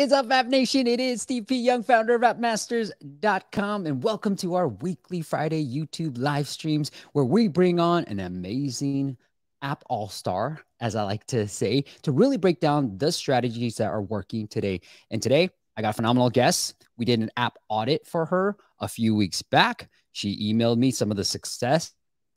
Is up, App Nation? It is Steve P. Young, founder of appmasters.com, and welcome to our weekly Friday YouTube live streams where we bring on an amazing app all star, as I like to say, to really break down the strategies that are working today. And today, I got phenomenal guest. We did an app audit for her a few weeks back. She emailed me some of the success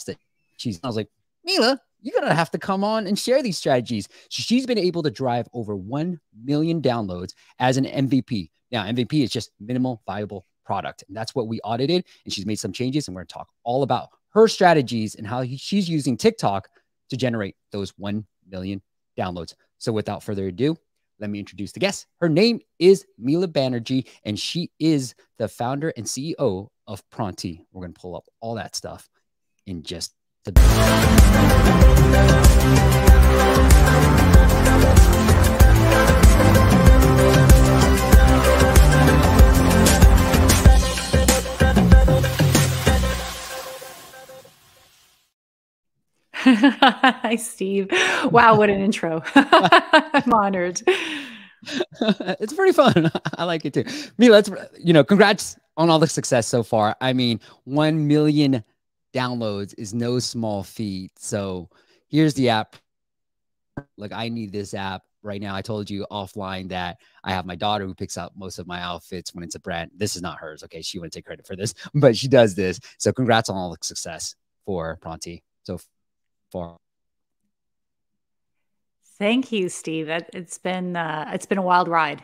that she's, I was like, Mila, you're going to have to come on and share these strategies. She's been able to drive over 1 million downloads as an MVP. Now, MVP is just minimal viable product. And that's what we audited. And she's made some changes. And we're going to talk all about her strategies and how she's using TikTok to generate those 1 million downloads. So without further ado, let me introduce the guest. Her name is Mila Banerjee, and she is the founder and CEO of Pronti. We're going to pull up all that stuff in just a bit. Hi, Steve. Wow, what an intro. I'm honored. it's pretty fun. I like it too. Me, let's, you know, congrats on all the success so far. I mean, 1 million downloads is no small feat. So here's the app. Like, I need this app right now. I told you offline that I have my daughter who picks out most of my outfits when it's a brand. This is not hers. Okay. She wouldn't take credit for this, but she does this. So congrats on all the success for Pronti so far. Thank you, Steve. It's been uh, it's been a wild ride.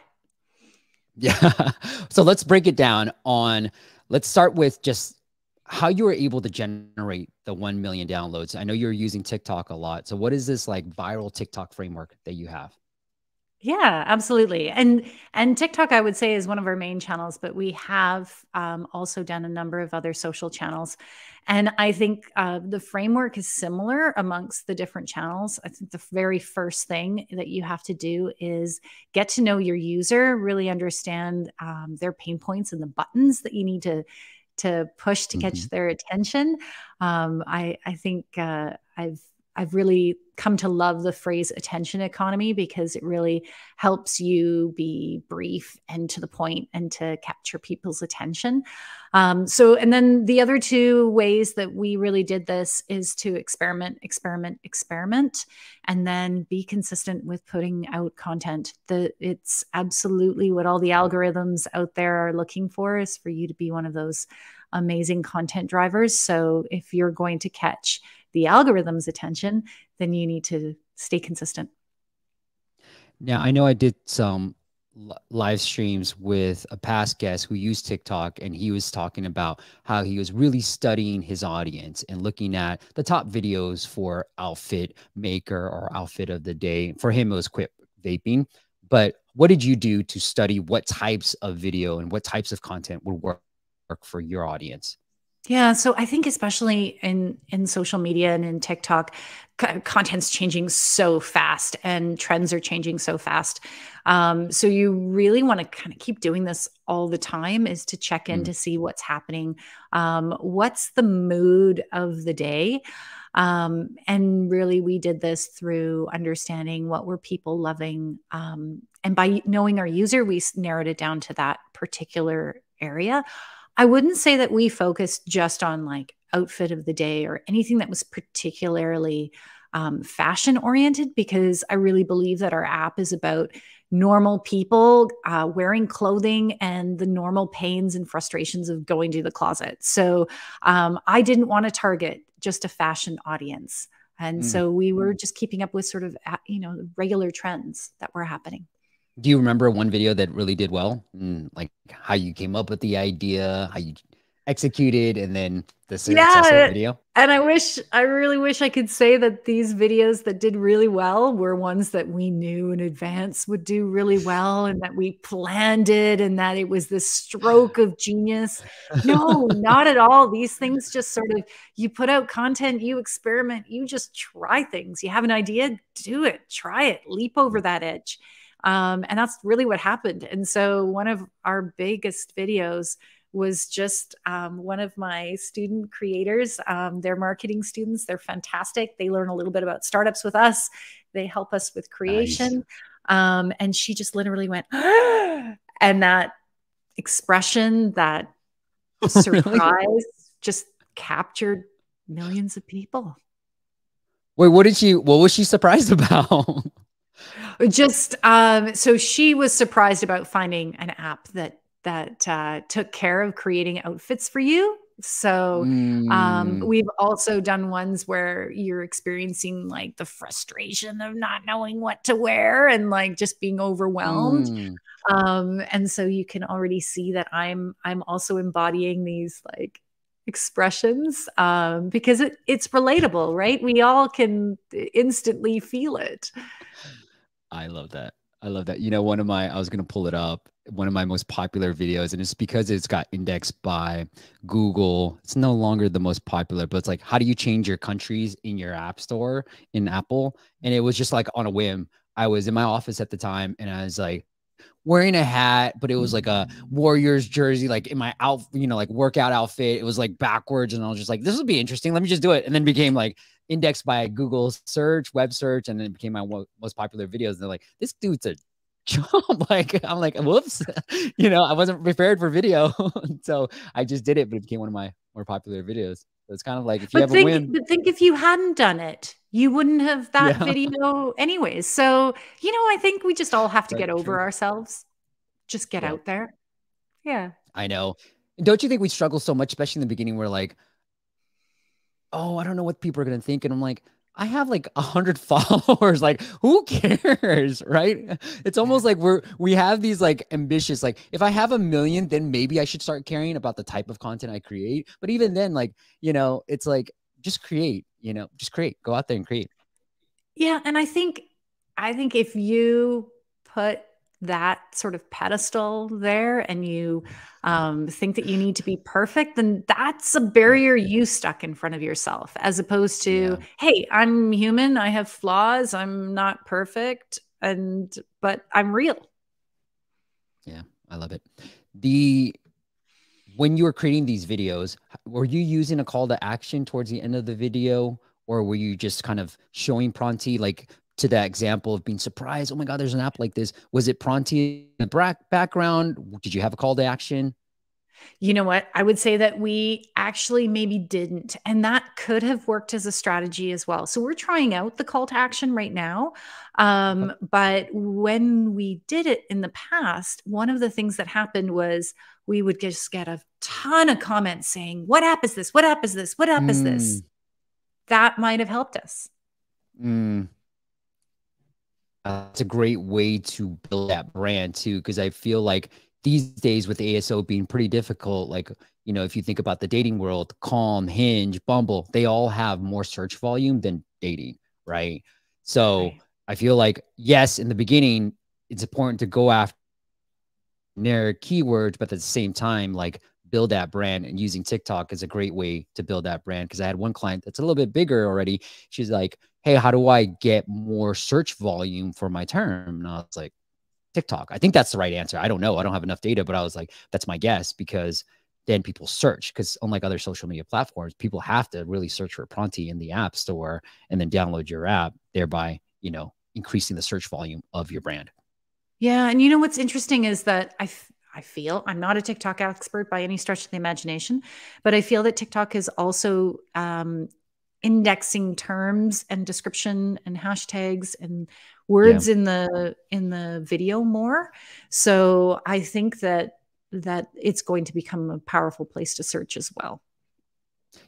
Yeah. so let's break it down on let's start with just how you were able to generate the 1 million downloads. I know you're using TikTok a lot. So what is this like viral TikTok framework that you have? Yeah, absolutely. And and TikTok, I would say, is one of our main channels, but we have um, also done a number of other social channels. And I think uh, the framework is similar amongst the different channels. I think the very first thing that you have to do is get to know your user, really understand um, their pain points and the buttons that you need to to push to catch mm -hmm. their attention. Um, I I think uh, I've I've really come to love the phrase attention economy because it really helps you be brief and to the point and to capture people's attention. Um, so, and then the other two ways that we really did this is to experiment, experiment, experiment, and then be consistent with putting out content. The it's absolutely what all the algorithms out there are looking for is for you to be one of those amazing content drivers. So, if you're going to catch the algorithm's attention, then you need to stay consistent. Now, I know I did some live streams with a past guest who used TikTok, and he was talking about how he was really studying his audience and looking at the top videos for outfit maker or outfit of the day. For him, it was quit vaping. But what did you do to study what types of video and what types of content would work for your audience? Yeah, so I think especially in in social media and in TikTok, content's changing so fast and trends are changing so fast. Um, so you really want to kind of keep doing this all the time is to check in mm. to see what's happening. Um, what's the mood of the day? Um, and really, we did this through understanding what were people loving. Um, and by knowing our user, we narrowed it down to that particular area. I wouldn't say that we focused just on like outfit of the day or anything that was particularly um, fashion oriented because I really believe that our app is about normal people uh, wearing clothing and the normal pains and frustrations of going to the closet. So um, I didn't want to target just a fashion audience. And mm. so we were just keeping up with sort of, uh, you know, regular trends that were happening do you remember one video that really did well? Mm, like how you came up with the idea, how you executed, and then the successful yeah, video? And I wish, I really wish I could say that these videos that did really well were ones that we knew in advance would do really well and that we planned it and that it was this stroke of genius. No, not at all. These things just sort of, you put out content, you experiment, you just try things. You have an idea, do it, try it, leap over that edge. Um, and that's really what happened. And so one of our biggest videos was just um, one of my student creators. Um, they're marketing students. They're fantastic. They learn a little bit about startups with us. They help us with creation. Nice. Um, and she just literally went, and that expression, that surprise, just captured millions of people. Wait, what did she? What was she surprised about? Just um, so she was surprised about finding an app that that uh, took care of creating outfits for you. So um, mm. we've also done ones where you're experiencing like the frustration of not knowing what to wear and like just being overwhelmed. Mm. Um, and so you can already see that I'm I'm also embodying these like expressions um, because it, it's relatable, right? We all can instantly feel it. I love that. I love that. You know, one of my, I was going to pull it up, one of my most popular videos, and it's because it's got indexed by Google. It's no longer the most popular, but it's like, how do you change your countries in your app store in Apple? And it was just like on a whim. I was in my office at the time and I was like, wearing a hat, but it was like a Warriors jersey, like in my out, you know, like workout outfit. It was like backwards, and I was just like, this will be interesting. Let me just do it. And then became like indexed by Google search, web search, and then it became my most popular videos. And they're like, this dude's a jump. like I'm like, whoops, you know, I wasn't prepared for video, so I just did it, but it became one of my more popular videos. So it's kind of like if you but have think, a win. But think if you hadn't done it, you wouldn't have that yeah. video anyways. So you know, I think we just all have to That's get over true. ourselves. Just get yeah. out there. Yeah. I know. Don't you think we struggle so much, especially in the beginning? We're like, oh, I don't know what people are going to think. And I'm like, I have like a hundred followers. Like, who cares? Right. It's almost like we're, we have these like ambitious, like, if I have a million, then maybe I should start caring about the type of content I create. But even then, like, you know, it's like, just create, you know, just create, go out there and create. Yeah. And I think, I think if you put that sort of pedestal there and you um, think that you need to be perfect, then that's a barrier you stuck in front of yourself, as opposed to, yeah. hey, I'm human, I have flaws, I'm not perfect, and but I'm real. Yeah, I love it. The when you were creating these videos, were you using a call to action towards the end of the video? Or were you just kind of showing Pronti like to that example of being surprised. Oh my God, there's an app like this. Was it Pronti in the background? Did you have a call to action? You know what? I would say that we actually maybe didn't. And that could have worked as a strategy as well. So we're trying out the call to action right now. Um, but when we did it in the past, one of the things that happened was we would just get a ton of comments saying, What app is this? What app is this? What app mm. is this? Mm. That might have helped us. Mm uh, it's a great way to build that brand too because i feel like these days with aso being pretty difficult like you know if you think about the dating world calm hinge bumble they all have more search volume than dating right so right. i feel like yes in the beginning it's important to go after their keywords but at the same time like build that brand and using tiktok is a great way to build that brand because i had one client that's a little bit bigger already she's like hey, how do I get more search volume for my term? And I was like, TikTok. I think that's the right answer. I don't know. I don't have enough data, but I was like, that's my guess because then people search because unlike other social media platforms, people have to really search for Pronti in the app store and then download your app, thereby, you know, increasing the search volume of your brand. Yeah. And you know what's interesting is that I, I feel I'm not a TikTok expert by any stretch of the imagination, but I feel that TikTok is also um, indexing terms and description and hashtags and words yeah. in the in the video more. So i think that that it's going to become a powerful place to search as well.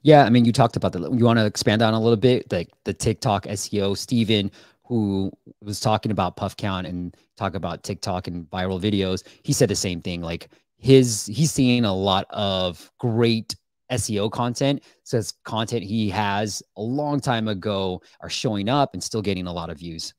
Yeah i mean you talked about that you want to expand on a little bit like the tiktok seo Steven who was talking about puff count and talk about tiktok and viral videos. He said the same thing like his he's seeing a lot of great SEO content. Says content he has a long time ago are showing up and still getting a lot of views.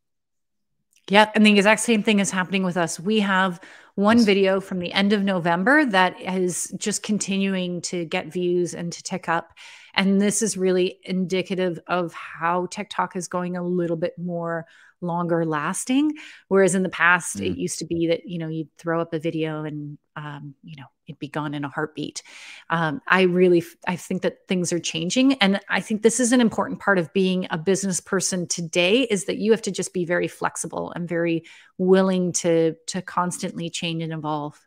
Yeah. And the exact same thing is happening with us. We have one yes. video from the end of November that is just continuing to get views and to tick up. And this is really indicative of how TikTok is going a little bit more longer lasting. Whereas in the past, Mm. it used to be that, you know, you'd throw up a video and, um, you know, it'd be gone in a heartbeat. Um, I really, I think that things are changing. And I think this is an important part of being a business person today is that you have to just be very flexible and very willing to, to constantly change and evolve.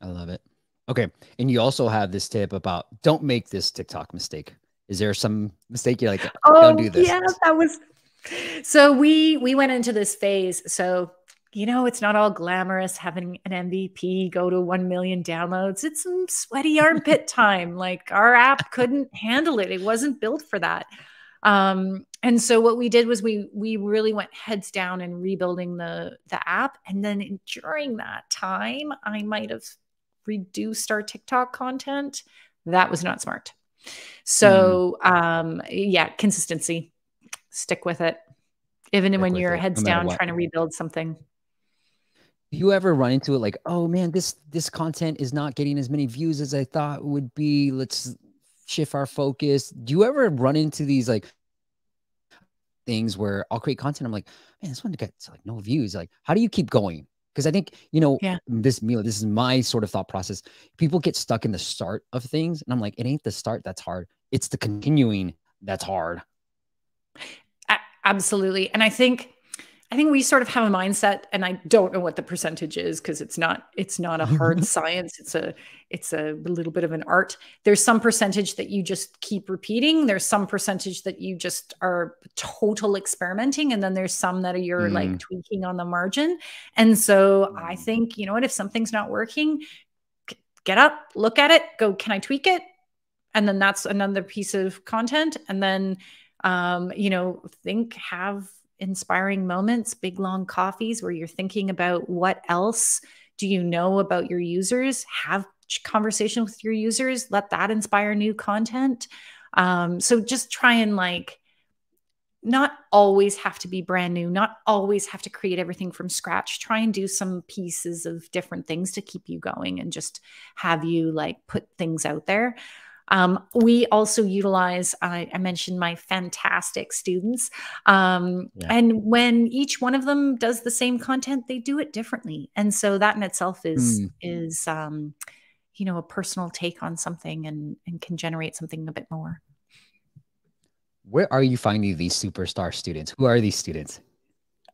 I love it. Okay. And you also have this tip about don't make this TikTok mistake. Is there some mistake you're like, don't do this? Oh, yeah, that was. So we we went into this phase. So you know, it's not all glamorous having an MVP go to 1 million downloads. It's some sweaty armpit time. Like our app couldn't handle it. It wasn't built for that. Um, and so what we did was we we really went heads down in rebuilding the the app. And then during that time, I might have reduced our TikTok content. That was not smart. So um yeah, consistency. Stick with it. Even Stick when you're it, heads no down what. trying to rebuild something. Do you ever run into it like, oh man, this this content is not getting as many views as I thought it would be. Let's shift our focus. Do you ever run into these like things where I'll create content? I'm like, man, this one gets like no views. Like, how do you keep going? Because I think, you know, Yeah. this meal, this is my sort of thought process. People get stuck in the start of things. And I'm like, it ain't the start that's hard. It's the continuing that's hard. Absolutely and i think i think we sort of have a mindset and i don't know what the percentage is because it's not it's not a hard science. It's a it's a little bit of an art. There's some percentage that you just keep repeating. There's some percentage that you just are total experimenting and then there's some that are you're like Mm. tweaking on the margin. And so i Mm. think you know what if something's not working get up look at it go can i tweak it? And then that's another piece of content. And then um, you know, think, have inspiring moments, big long coffees where you're thinking about what else do you know about your users, have conversation with your users, let that inspire new content. Um, so just try and like not always have to be brand new, not always have to create everything from scratch. Try and do some pieces of different things to keep you going and just have you like put things out there. Um, we also utilize, I, I mentioned my fantastic students. Um, Yeah. And when each one of them does the same content, they do it differently. And so that in itself is, Mm. is, um, you know, a personal take on something and, and can generate something a bit more. Where are you finding these superstar students? Who are these students?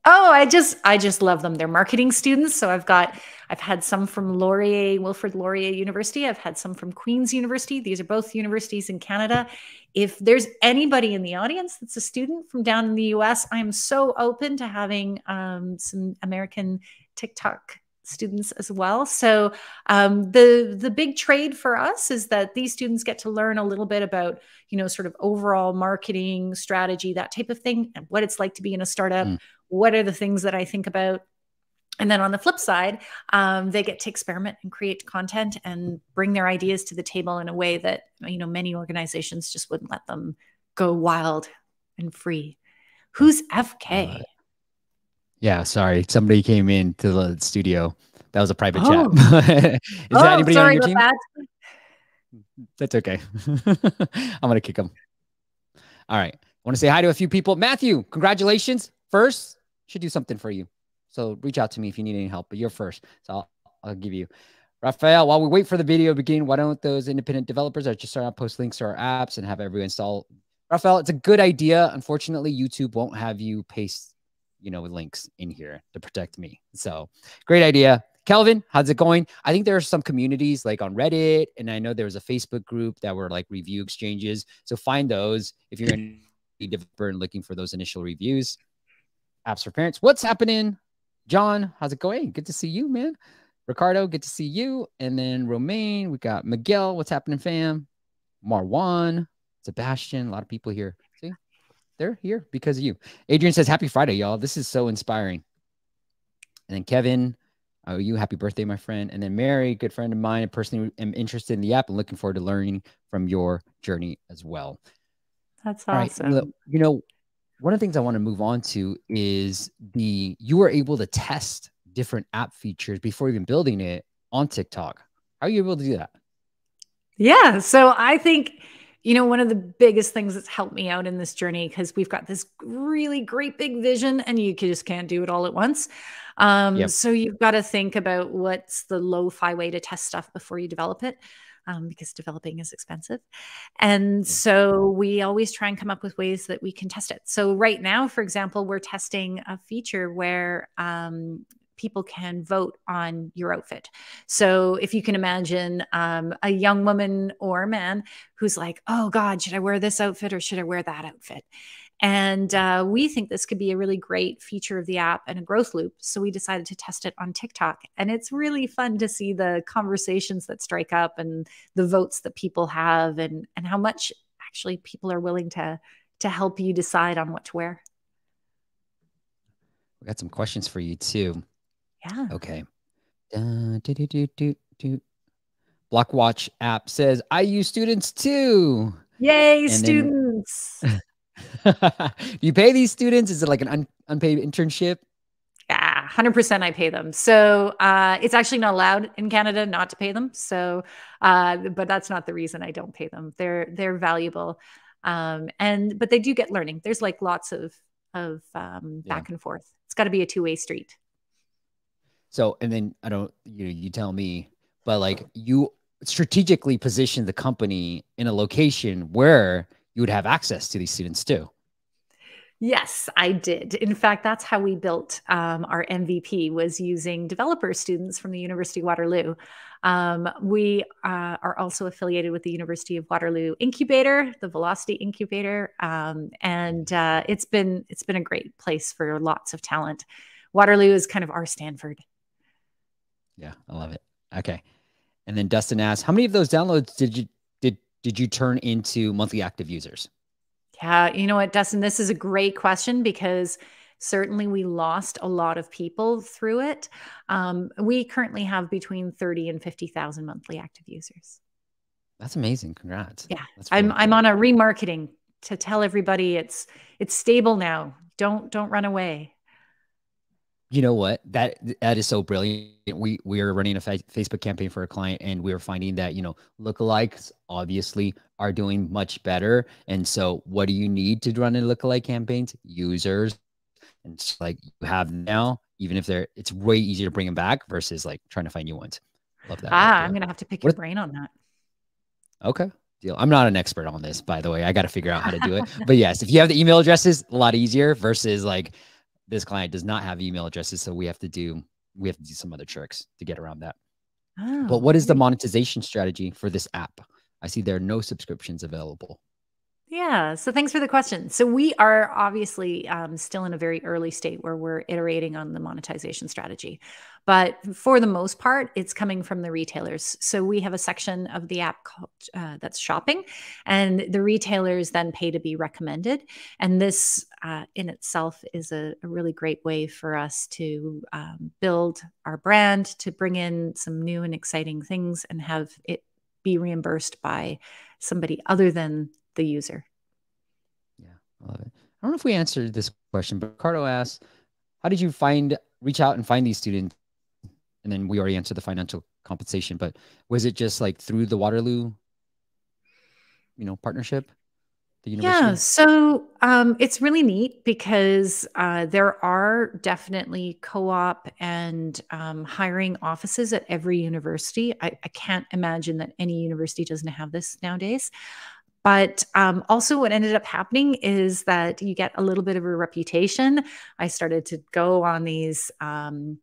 Oh, I just I just love them. They're marketing students. So I've got I've had some from Laurier, Wilfrid Laurier University. I've had some from Queen's University. These are both universities in Canada. If there's anybody in the audience that's a student from down in the US, I'm so open to having um, some American TikTok students as well. So um, the the big trade for us is that these students get to learn a little bit about you know sort of overall marketing strategy, that type of thing, and what it's like to be in a startup. Mm. What are the things that I think about? And then on the flip side, um, they get to experiment and create content and bring their ideas to the table in a way that you know many organizations just wouldn't let them go wild and free. Who's FK? Uh, Yeah, sorry. Somebody came in to the studio. That was a private Oh. chat. Is oh, that anybody sorry on your about team? that. That's okay. I'm gonna kick them. All right. I want to say hi to a few people. Matthew, congratulations. First, should do something for you. So reach out to me if you need any help. But you're first. So I'll, I'll give you. Raphael, while we wait for the video to begin, why don't those independent developers that just start out post links to our apps and have everyone install? Raphael, it's a good idea. Unfortunately, YouTube won't have you paste, you know, links in here to protect me. So great idea. Kelvin, how's it going? I think there are some communities like on Reddit, and I know there was a Facebook group that were like review exchanges. So find those if you're a developer and looking for those initial reviews. Apps for parents. What's happening? John, how's it going? Good to see you, man. Ricardo, good to see you. And then Romaine, we got Miguel. What's happening, fam? Marwan, Sebastian, a lot of people here. See, they're here because of you. Adrian says, Happy Friday, y'all. This is so inspiring. And then Kevin, oh, you happy birthday, my friend. And then Mary, good friend of mine. I personally am interested in the app and looking forward to learning from your journey as well. That's awesome. well, You know, one of the things I want to move on to is the you were able to test different app features before even building it on TikTok. How are you able to do that? Yeah. So I think You know, one of the biggest things that's helped me out in this journey, because we've got this really great big vision and you just can't do it all at once. Um, yep. So you've got to think about what's the lo fi way to test stuff before you develop it. Um, because developing is expensive. And so we always try and come up with ways that we can test it. So, right now, for example, we're testing a feature where um, people can vote on your outfit. So if you can imagine um, a young woman or man who's like, oh God, should I wear this outfit or should I wear that outfit? And uh, we think this could be a really great feature of the app and a growth loop. So we decided to test it on TikTok. And it's really fun to see the conversations that strike up and the votes that people have and, and how much actually people are willing to, to help you decide on what to wear. We got some questions for you too. Yeah. Okay. Uh, do, do, do, do, do. Blockwatch app says, I use students too. Yay, and students. Then, you pay these students? Is it like an un- unpaid internship? Yeah, 100% I pay them. So uh, it's actually not allowed in Canada not to pay them. So, uh, but that's not the reason I don't pay them. They're, they're valuable. Um, and, but they do get learning. There's like lots of, of um, back yeah. and forth. It's got to be a two way street. So, and then I don't, you know, you tell me, but like you strategically position the company in a location where you would have access to these students too. Yes, I did. In fact, that's how we built um, our MVP was using developer students from the University of Waterloo. Um, we uh, are also affiliated with the University of Waterloo Incubator, the Velocity Incubator, um, and uh, it's been it's been a great place for lots of talent. Waterloo is kind of our Stanford. Yeah, I love it. Okay. And then Dustin asks, how many of those downloads did you did you turn into monthly active users? Yeah, you know what, Dustin, this is a great question because certainly we lost a lot of people through it. Um, we currently have between 30 and 50,000 monthly active users. That's amazing. Congrats. Yeah. I'm cool. I'm on a remarketing to tell everybody it's it's stable now. Don't don't run away you know what? That that is so brilliant. We we are running a fa- facebook campaign for a client and we are finding that you know lookalikes obviously are doing much better. And so what do you need to run a lookalike campaigns users. And it's like you have now even if they're it's way easier to bring them back versus like trying to find new ones. Love that. Ah idea. i'm gonna have to pick what, your brain on that. Okay deal. I'm not an expert on this by the way. I got to figure out how to do it. But yes if you have the email addresses a lot easier versus like this client does not have email addresses, so we have to do we have to do some other tricks to get around that. Oh, but what is the monetization strategy for this app? I see there are no subscriptions available. Yeah. So thanks for the question. So we are obviously um, still in a very early state where we're iterating on the monetization strategy. But for the most part, it's coming from the retailers. So we have a section of the app called, uh, that's shopping, and the retailers then pay to be recommended. And this uh, in itself is a, a, really great way for us to um, build our brand, to bring in some new and exciting things, and have it be reimbursed by somebody other than the user. Yeah, I love it. I don't know if we answered this question, but Ricardo asks, how did you find, reach out and find these students? And then we already answered the financial compensation, but was it just like through the Waterloo, you know, partnership? Yeah, so um, it's really neat because uh, there are definitely co-op and um, hiring offices at every university. I, I, can't imagine that any university doesn't have this nowadays. But um, also, what ended up happening is that you get a little bit of a reputation. I started to go on these, um,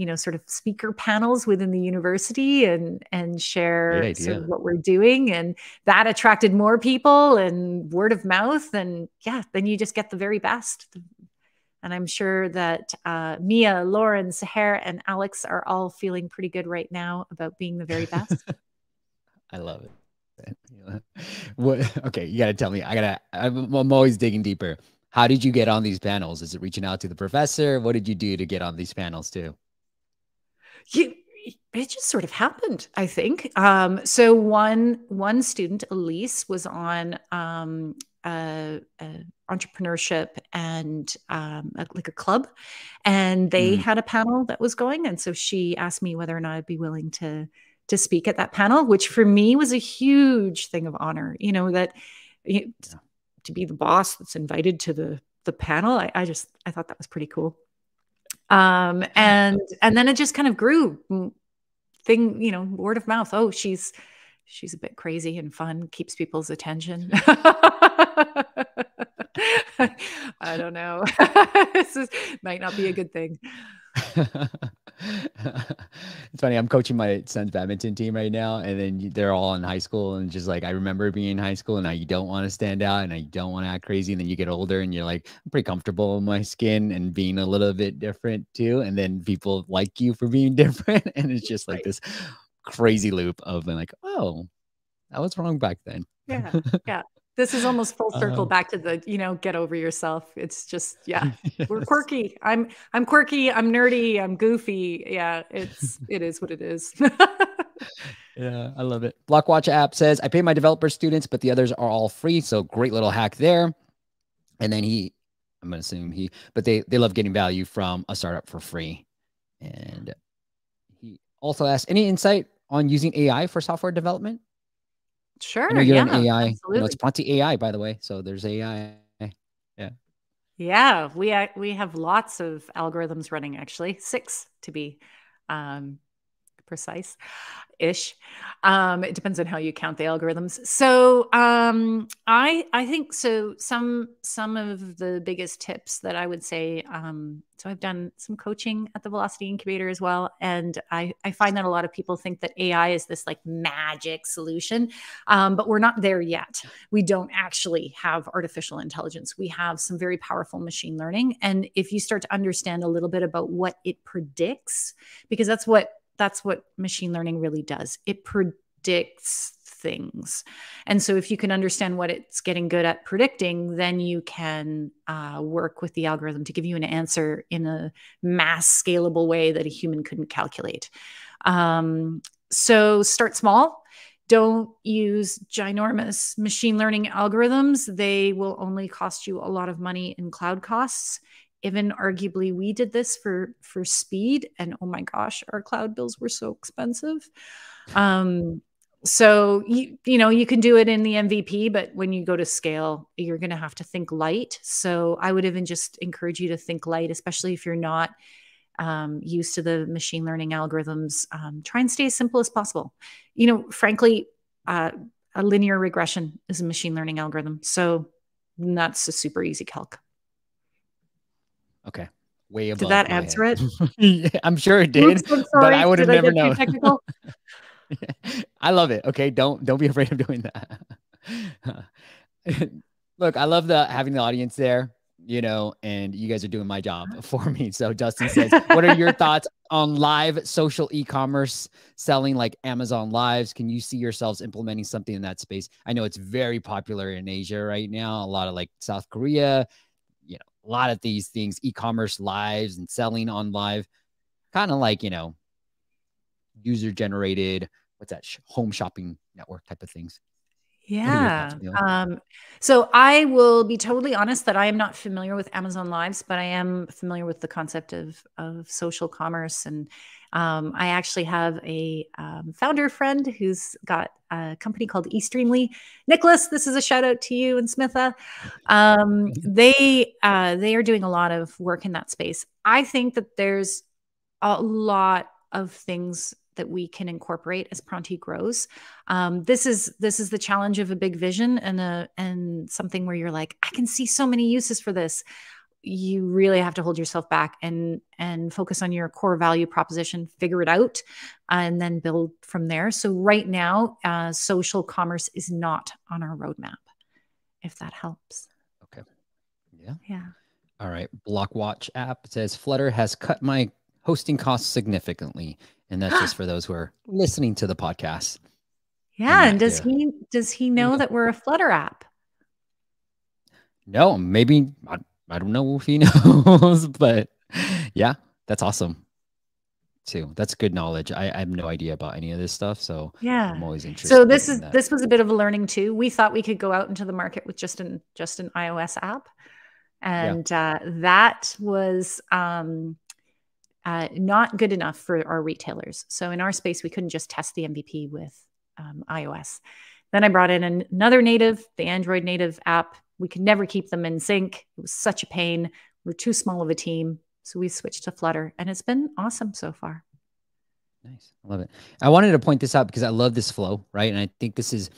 you know, sort of speaker panels within the university and and share sort of what we're doing, and that attracted more people and word of mouth, and yeah, then you just get the very best. And I'm sure that uh, Mia, Lauren, Sahar, and Alex are all feeling pretty good right now about being the very best. I love it. what? Okay, you got to tell me. I gotta. I'm, I'm always digging deeper. How did you get on these panels? Is it reaching out to the professor? What did you do to get on these panels too? You it just sort of happened i think um, so one one student elise was on um, entrepreneurship and um, a, like a club and they mm. had a panel that was going and so she asked me whether or not i'd be willing to to speak at that panel, which for me was a huge thing of honor. You know that you know, to be the boss that's invited to the the panel. I, I just I thought that was pretty cool. Um, and and then it just kind of grew. Mm, thing, you know, word of mouth. Oh, she's she's a bit crazy and fun, keeps people's attention. I don't know. this is, might not be a good thing. it's funny. I'm coaching my son's badminton team right now, and then they're all in high school, and just like I remember being in high school, and now you don't want to stand out, and I don't want to act crazy, and then you get older, and you're like, I'm pretty comfortable in my skin and being a little bit different too, and then people like you for being different, and it's just like right. this crazy loop of like, oh, I was wrong back then. Yeah, yeah. This is almost full circle uh, back to the, you know, get over yourself. It's just, yeah, yes. we're quirky. I'm, I'm quirky. I'm nerdy. I'm goofy. Yeah, it's, it is what it is. yeah, I love it. Blockwatch app says I pay my developer students, but the others are all free. So great little hack there. And then he, I'm gonna assume he, but they they love getting value from a startup for free. And he also asked any insight on using AI for software development. Sure. you're yeah, an AI. Absolutely. You know, it's Pronti AI, by the way. So there's AI. Yeah. Yeah, we we have lots of algorithms running. Actually, six to be um, precise ish. Um, it depends on how you count the algorithms. So um, I I think so. Some some of the biggest tips that I would say. Um, so I've done some coaching at the Velocity Incubator as well, and I I find that a lot of people think that AI is this like magic solution, um, but we're not there yet. We don't actually have artificial intelligence. We have some very powerful machine learning, and if you start to understand a little bit about what it predicts, because that's what that's what machine learning really does. It predicts things. And so, if you can understand what it's getting good at predicting, then you can uh, work with the algorithm to give you an answer in a mass scalable way that a human couldn't calculate. Um, so, start small. Don't use ginormous machine learning algorithms. They will only cost you a lot of money in cloud costs even arguably we did this for for speed and oh my gosh our cloud bills were so expensive. Um so you you know you can do it in the mvp but when you go to scale you're going to have to think light. So i would even just encourage you to think light especially if you're not um, used to the machine learning algorithms. Um, try and stay as simple as possible. You know frankly uh, a linear regression is a machine learning algorithm so that's a super easy calc Okay. Way above. Did that answer it? I'm sure it did, Oops, but I would have never known. I love it. Okay, don't don't be afraid of doing that. Look, I love the having the audience there, you know, and you guys are doing my job for me. So Dustin says, "What are your thoughts on live social e-commerce selling like Amazon Lives? Can you see yourselves implementing something in that space? I know it's very popular in Asia right now. A lot of like South Korea, a lot of these things, e-commerce lives and selling on live, kind of like, you know, user generated, what's that home shopping network type of things. Yeah. Um, so I will be totally honest that I am not familiar with Amazon Lives, but I am familiar with the concept of of social commerce and um, I actually have a um, founder friend who's got a company called eStreamly. Nicholas, this is a shout out to you and Smitha. Um, they uh, they are doing a lot of work in that space. I think that there's a lot of things that we can incorporate as Pronti grows. Um, this is this is the challenge of a big vision and a and something where you're like, I can see so many uses for this you really have to hold yourself back and and focus on your core value proposition figure it out and then build from there. So right now uh, social commerce is not on our roadmap if that helps. Okay. Yeah. Yeah. All right. Blockwatch app says flutter has cut my hosting costs significantly and that's just for those who are listening to the podcast. Yeah and, and does he does he know yeah. that we're a flutter app? No maybe I don't know if he knows, but yeah, that's awesome too. That's good knowledge. I, I, have no idea about any of this stuff, so yeah, I'm always interested. So this in is that. this was a bit of a learning too. We thought we could go out into the market with just an just an iOS app, and yeah. uh, that was um, uh, not good enough for our retailers. So in our space, we couldn't just test the MVP with um, iOS. Then I brought in an, another native, the Android native app. We could never keep them in sync. It was such a pain. We're too small of a team. So we switched to Flutter and it's been awesome so far. Nice. I love it. I wanted to point this out because I love this flow, right? And I think this is,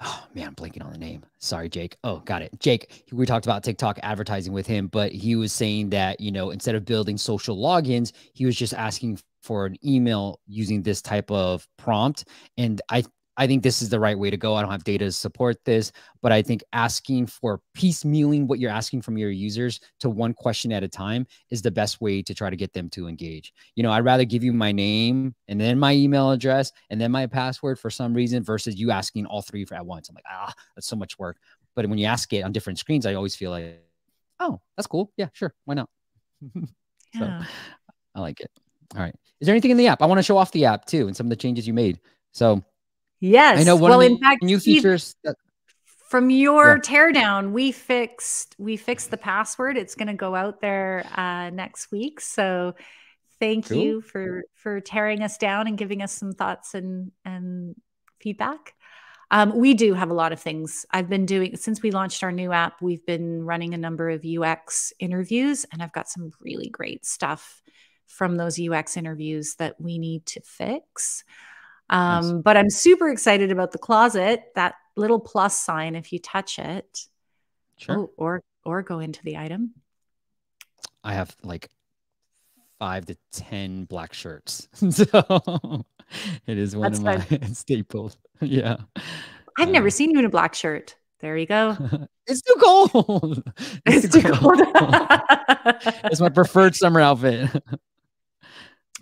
oh man, I'm blanking on the name. Sorry, Jake. Oh, got it. Jake, we talked about TikTok advertising with him, but he was saying that, you know, instead of building social logins, he was just asking for an email using this type of prompt. And I I think this is the right way to go. I don't have data to support this, but I think asking for piecemealing what you're asking from your users to one question at a time is the best way to try to get them to engage. You know, I'd rather give you my name and then my email address and then my password for some reason versus you asking all three at once. I'm like, ah, that's so much work. But when you ask it on different screens, I always feel like, oh, that's cool. Yeah, sure. Why not? yeah. So I like it. All right. Is there anything in the app? I want to show off the app too and some of the changes you made. So Yes. I know one well, in fact, new features that- from your yeah. teardown, we fixed we fixed the password. It's going to go out there uh, next week. So thank cool. you for for tearing us down and giving us some thoughts and and feedback. Um, we do have a lot of things. I've been doing since we launched our new app. We've been running a number of UX interviews, and I've got some really great stuff from those UX interviews that we need to fix. Um, nice. But I'm super excited about the closet. That little plus sign, if you touch it, sure, oh, or or go into the item. I have like five to ten black shirts, so it is one That's of my staples. yeah, I've um, never seen you in a black shirt. There you go. it's too cold. It's, it's too cold. cold. it's my preferred summer outfit.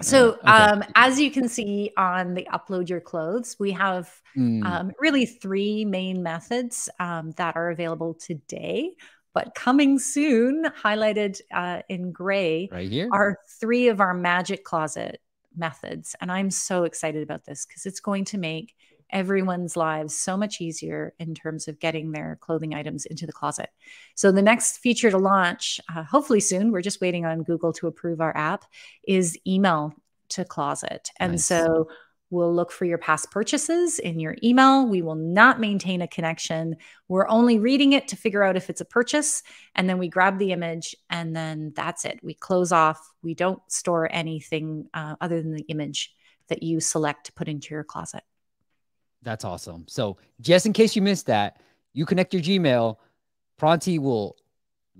So, okay. um, as you can see on the upload your clothes, we have mm. um, really three main methods um, that are available today. But coming soon, highlighted uh, in gray, right here, are three of our magic closet methods. And I'm so excited about this because it's going to make everyone's lives so much easier in terms of getting their clothing items into the closet. So, the next feature to launch, uh, hopefully soon, we're just waiting on Google to approve our app, is email to closet. And nice. so, We'll look for your past purchases in your email. We will not maintain a connection. We're only reading it to figure out if it's a purchase. And then we grab the image and then that's it. We close off. We don't store anything uh, other than the image that you select to put into your closet. That's awesome. So, just in case you missed that, you connect your Gmail, Pronti will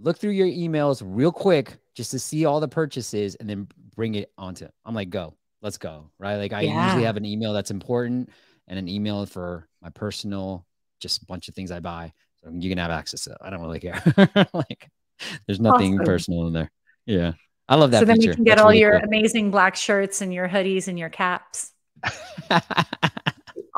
look through your emails real quick just to see all the purchases and then bring it onto. I'm like, go, let's go. Right. Like, I yeah. usually have an email that's important and an email for my personal, just a bunch of things I buy. So you can have access to it. I don't really care. like, there's nothing awesome. personal in there. Yeah. I love that. So then feature. you can get that's all really your cool. amazing black shirts and your hoodies and your caps.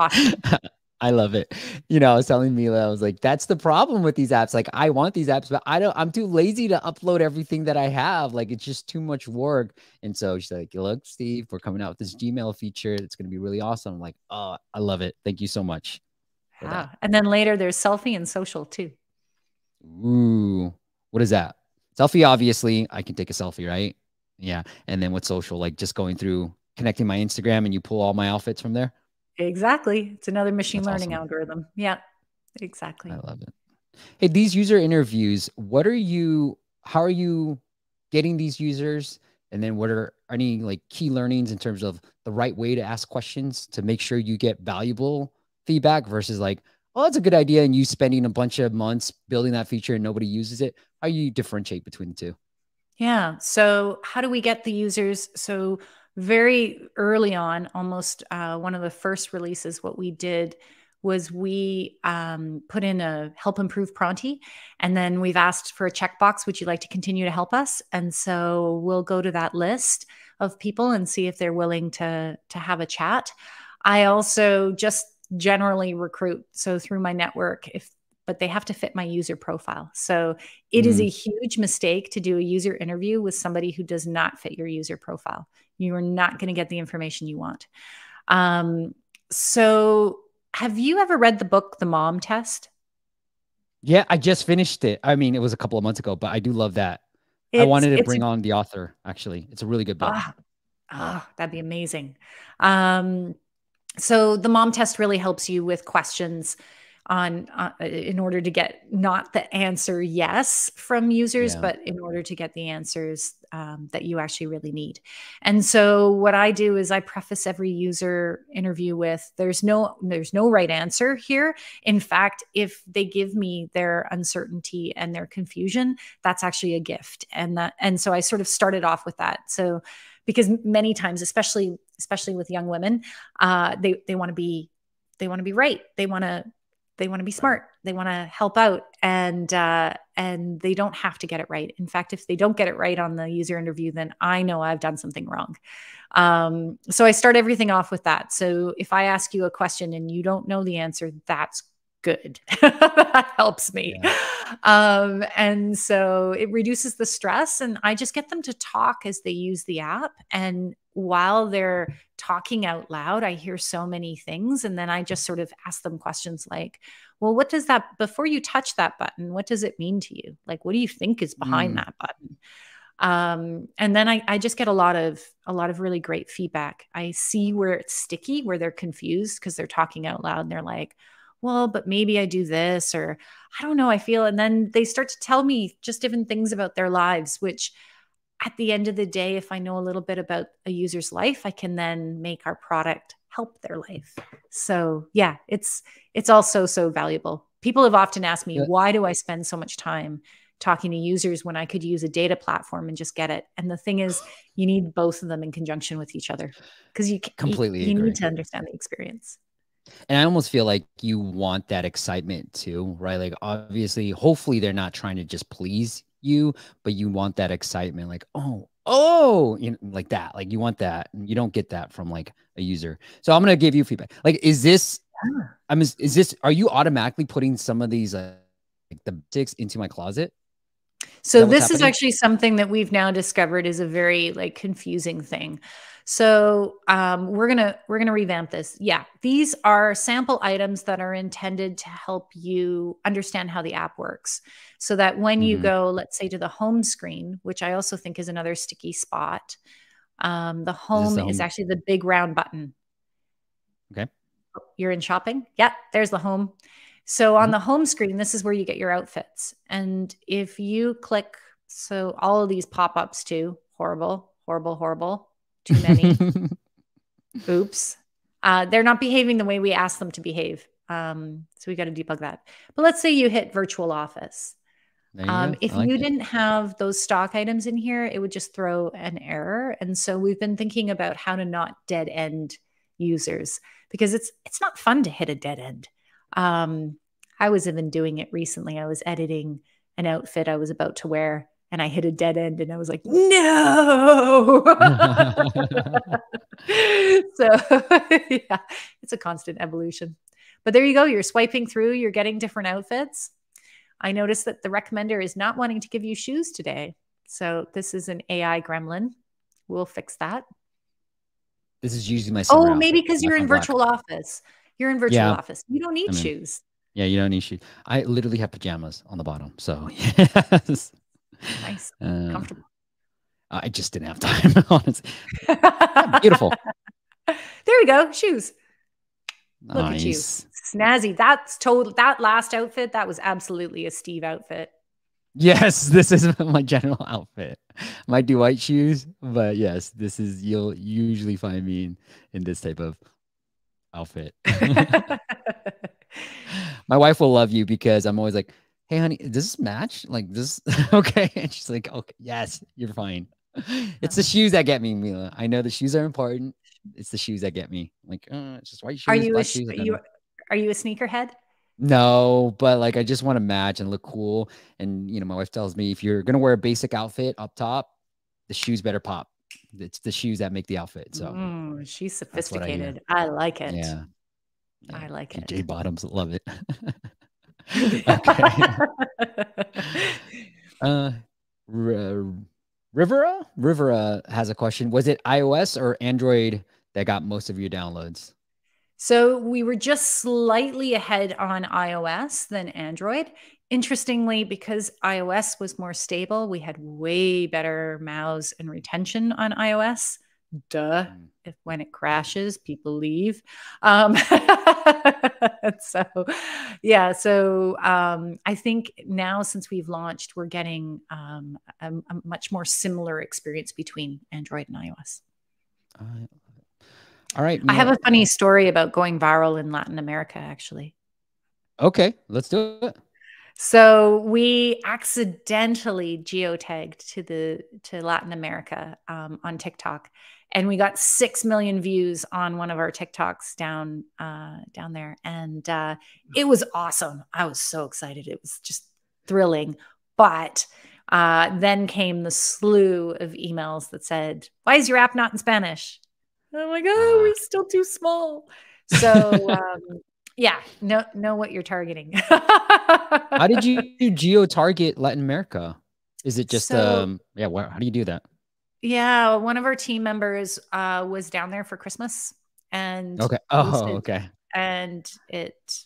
awesome. I love it. You know, I was telling Mila, I was like, that's the problem with these apps. Like, I want these apps, but I don't, I'm too lazy to upload everything that I have. Like, it's just too much work. And so she's like, look, Steve, we're coming out with this Gmail feature. It's going to be really awesome. I'm like, oh, I love it. Thank you so much. Yeah. And then later there's selfie and social too. Ooh, what is that? Selfie, obviously, I can take a selfie, right? Yeah. And then with social, like just going through connecting my Instagram and you pull all my outfits from there. Exactly. It's another machine That's learning awesome. algorithm. Yeah, exactly. I love it. Hey, these user interviews, what are you, how are you getting these users? And then what are any like key learnings in terms of the right way to ask questions to make sure you get valuable feedback versus like, oh, that's a good idea. And you spending a bunch of months building that feature and nobody uses it. How you differentiate between the two? Yeah. So how do we get the users? So very early on, almost uh, one of the first releases, what we did was we um, put in a help improve Pronti, and then we've asked for a checkbox. Would you like to continue to help us? And so we'll go to that list of people and see if they're willing to to have a chat. I also just generally recruit so through my network if but they have to fit my user profile. So it mm. is a huge mistake to do a user interview with somebody who does not fit your user profile. You are not going to get the information you want. Um, so, have you ever read the book, The Mom Test? Yeah, I just finished it. I mean, it was a couple of months ago, but I do love that I wanted to bring on the author. Actually, it's a really good book. Ah, ah, that'd be amazing. Um, so the mom test really helps you with questions on uh, in order to get not the answer yes from users yeah. but in order to get the answers um, that you actually really need. And so what i do is i preface every user interview with there's no there's no right answer here. In fact if they give me their uncertainty and their confusion that's actually a gift. And that and so i sort of started off with that. So because many times especially especially with young women uh, they they want to be they want to be right. They want to they want to be smart they want to help out and uh, and they don't have to get it right. In fact if they don't get it right on the user interview then i know i've done something wrong. Um, so i start everything off with that. So if i ask you a question and you don't know the answer that's good. that helps me. Yeah. Um, and so it reduces the stress. And I just get them to talk as they use the app. And while they're talking out loud, I hear so many things. And then I just sort of ask them questions like, well, what does that, before you touch that button, what does it mean to you? Like, what do you think is behind mm. that button? um, and then I, I just get a lot of a lot of really great feedback i see where it's sticky where they're confused because they're talking out loud and they're like well, but maybe I do this, or I don't know, I feel. And then they start to tell me just different things about their lives, which at the end of the day, if I know a little bit about a user's life, I can then make our product help their life. So yeah, it's it's also so valuable. People have often asked me, yeah. why do I spend so much time talking to users when I could use a data platform and just get it? And the thing is, you need both of them in conjunction with each other because you completely you, you need to understand the experience. And I almost feel like you want that excitement too, right? Like obviously, hopefully they're not trying to just please you, but you want that excitement, like, oh, oh, you know, like that. Like you want that. And you don't get that from like a user. So I'm gonna give you feedback. Like, is this I'm is, is this are you automatically putting some of these uh, like the sticks into my closet? So is this happening? is actually something that we've now discovered is a very like confusing thing. So um, we're gonna we're gonna revamp this. Yeah, these are sample items that are intended to help you understand how the app works, so that when mm-hmm. you go, let's say, to the home screen, which I also think is another sticky spot. Um, the home is, is actually the big round button. Okay. You're in shopping. Yeah, there's the home. So on mm-hmm. the home screen, this is where you get your outfits. And if you click, so all of these pop ups too, horrible, horrible, horrible too many. Oops. Uh, they're not behaving the way we ask them to behave. Um, so we got to debug that. But let's say you hit virtual office. Um, if like you it. didn't have those stock items in here, it would just throw an error. And so we've been thinking about how to not dead end users because it's it's not fun to hit a dead end. Um, I was even doing it recently. I was editing an outfit I was about to wear, and I hit a dead end and I was like, no. so, yeah, it's a constant evolution. But there you go. You're swiping through, you're getting different outfits. I noticed that the recommender is not wanting to give you shoes today. So, this is an AI gremlin. We'll fix that. This is usually my. Oh, maybe because you're in virtual black. office. You're in virtual yeah. office. You don't need I mean, shoes. Yeah, you don't need shoes. I literally have pajamas on the bottom. So, yes. Nice. Uh, Comfortable. I just didn't have time, honestly. Beautiful. There we go. Shoes. Nice. Look at you. Snazzy. That's total that last outfit, that was absolutely a Steve outfit. Yes, this is my general outfit. Might do white shoes, but yes, this is you'll usually find me in, in this type of outfit. My wife will love you because I'm always like, hey honey does this match? Like this okay. And she's like okay yes you're fine. It's the shoes that get me mila. I know the shoes are important. It's the shoes that get me. Like uh, it's just white shoes are you a, shoes, you, are you a sneakerhead? No but like i just want to match and look cool. And you know my wife tells me if you're gonna wear a basic outfit up top the shoes better pop. It's the shoes that make the outfit. So mm, she's sophisticated I, I, like it. Yeah. Yeah i like it j bottoms love it okay. uh, R- Rivera Rivera has a question. Was it iOS or Android that got most of your downloads? So we were just slightly ahead on iOS than Android. interestingly, because iOS was more stable, we had way better MAUs and retention on iOS. Duh. Mm. If when it crashes, people leave. Um, so, yeah. So um, I think now since we've launched, we're getting um, a, a, much more similar experience between Android and iOS. Uh, all right. I have a funny story about going viral in Latin America, actually. Okay, let's do it. So we accidentally geotagged to the to Latin America um, on TikTok, and we got six million views on one of our TikToks down uh, down there, and uh, it was awesome. I was so excited; it was just thrilling. But uh, then came the slew of emails that said, "Why is your app not in Spanish?" And I'm like, "Oh, we're still too small." So um, yeah, know know what you're targeting. how did you geo target Latin America? Is it just so, um yeah? Where, how do you do that? Yeah, one of our team members uh, was down there for Christmas, and okay, oh okay, and it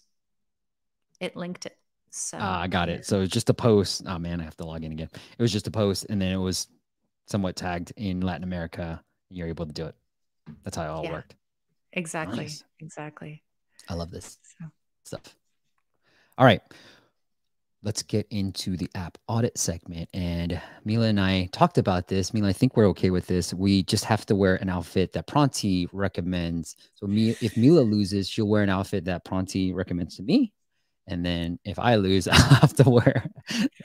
it linked it. So ah, I got it. So it's just a post. Oh man, I have to log in again. It was just a post, and then it was somewhat tagged in Latin America. You're able to do it. That's how it all yeah, worked. Exactly. Nice. Exactly. I love this so. stuff. All right. Let's get into the app audit segment. And Mila and I talked about this. Mila, I think we're okay with this. We just have to wear an outfit that Pronti recommends. So me, if Mila loses, she'll wear an outfit that Pronti recommends to me. And then if I lose, I'll have to wear,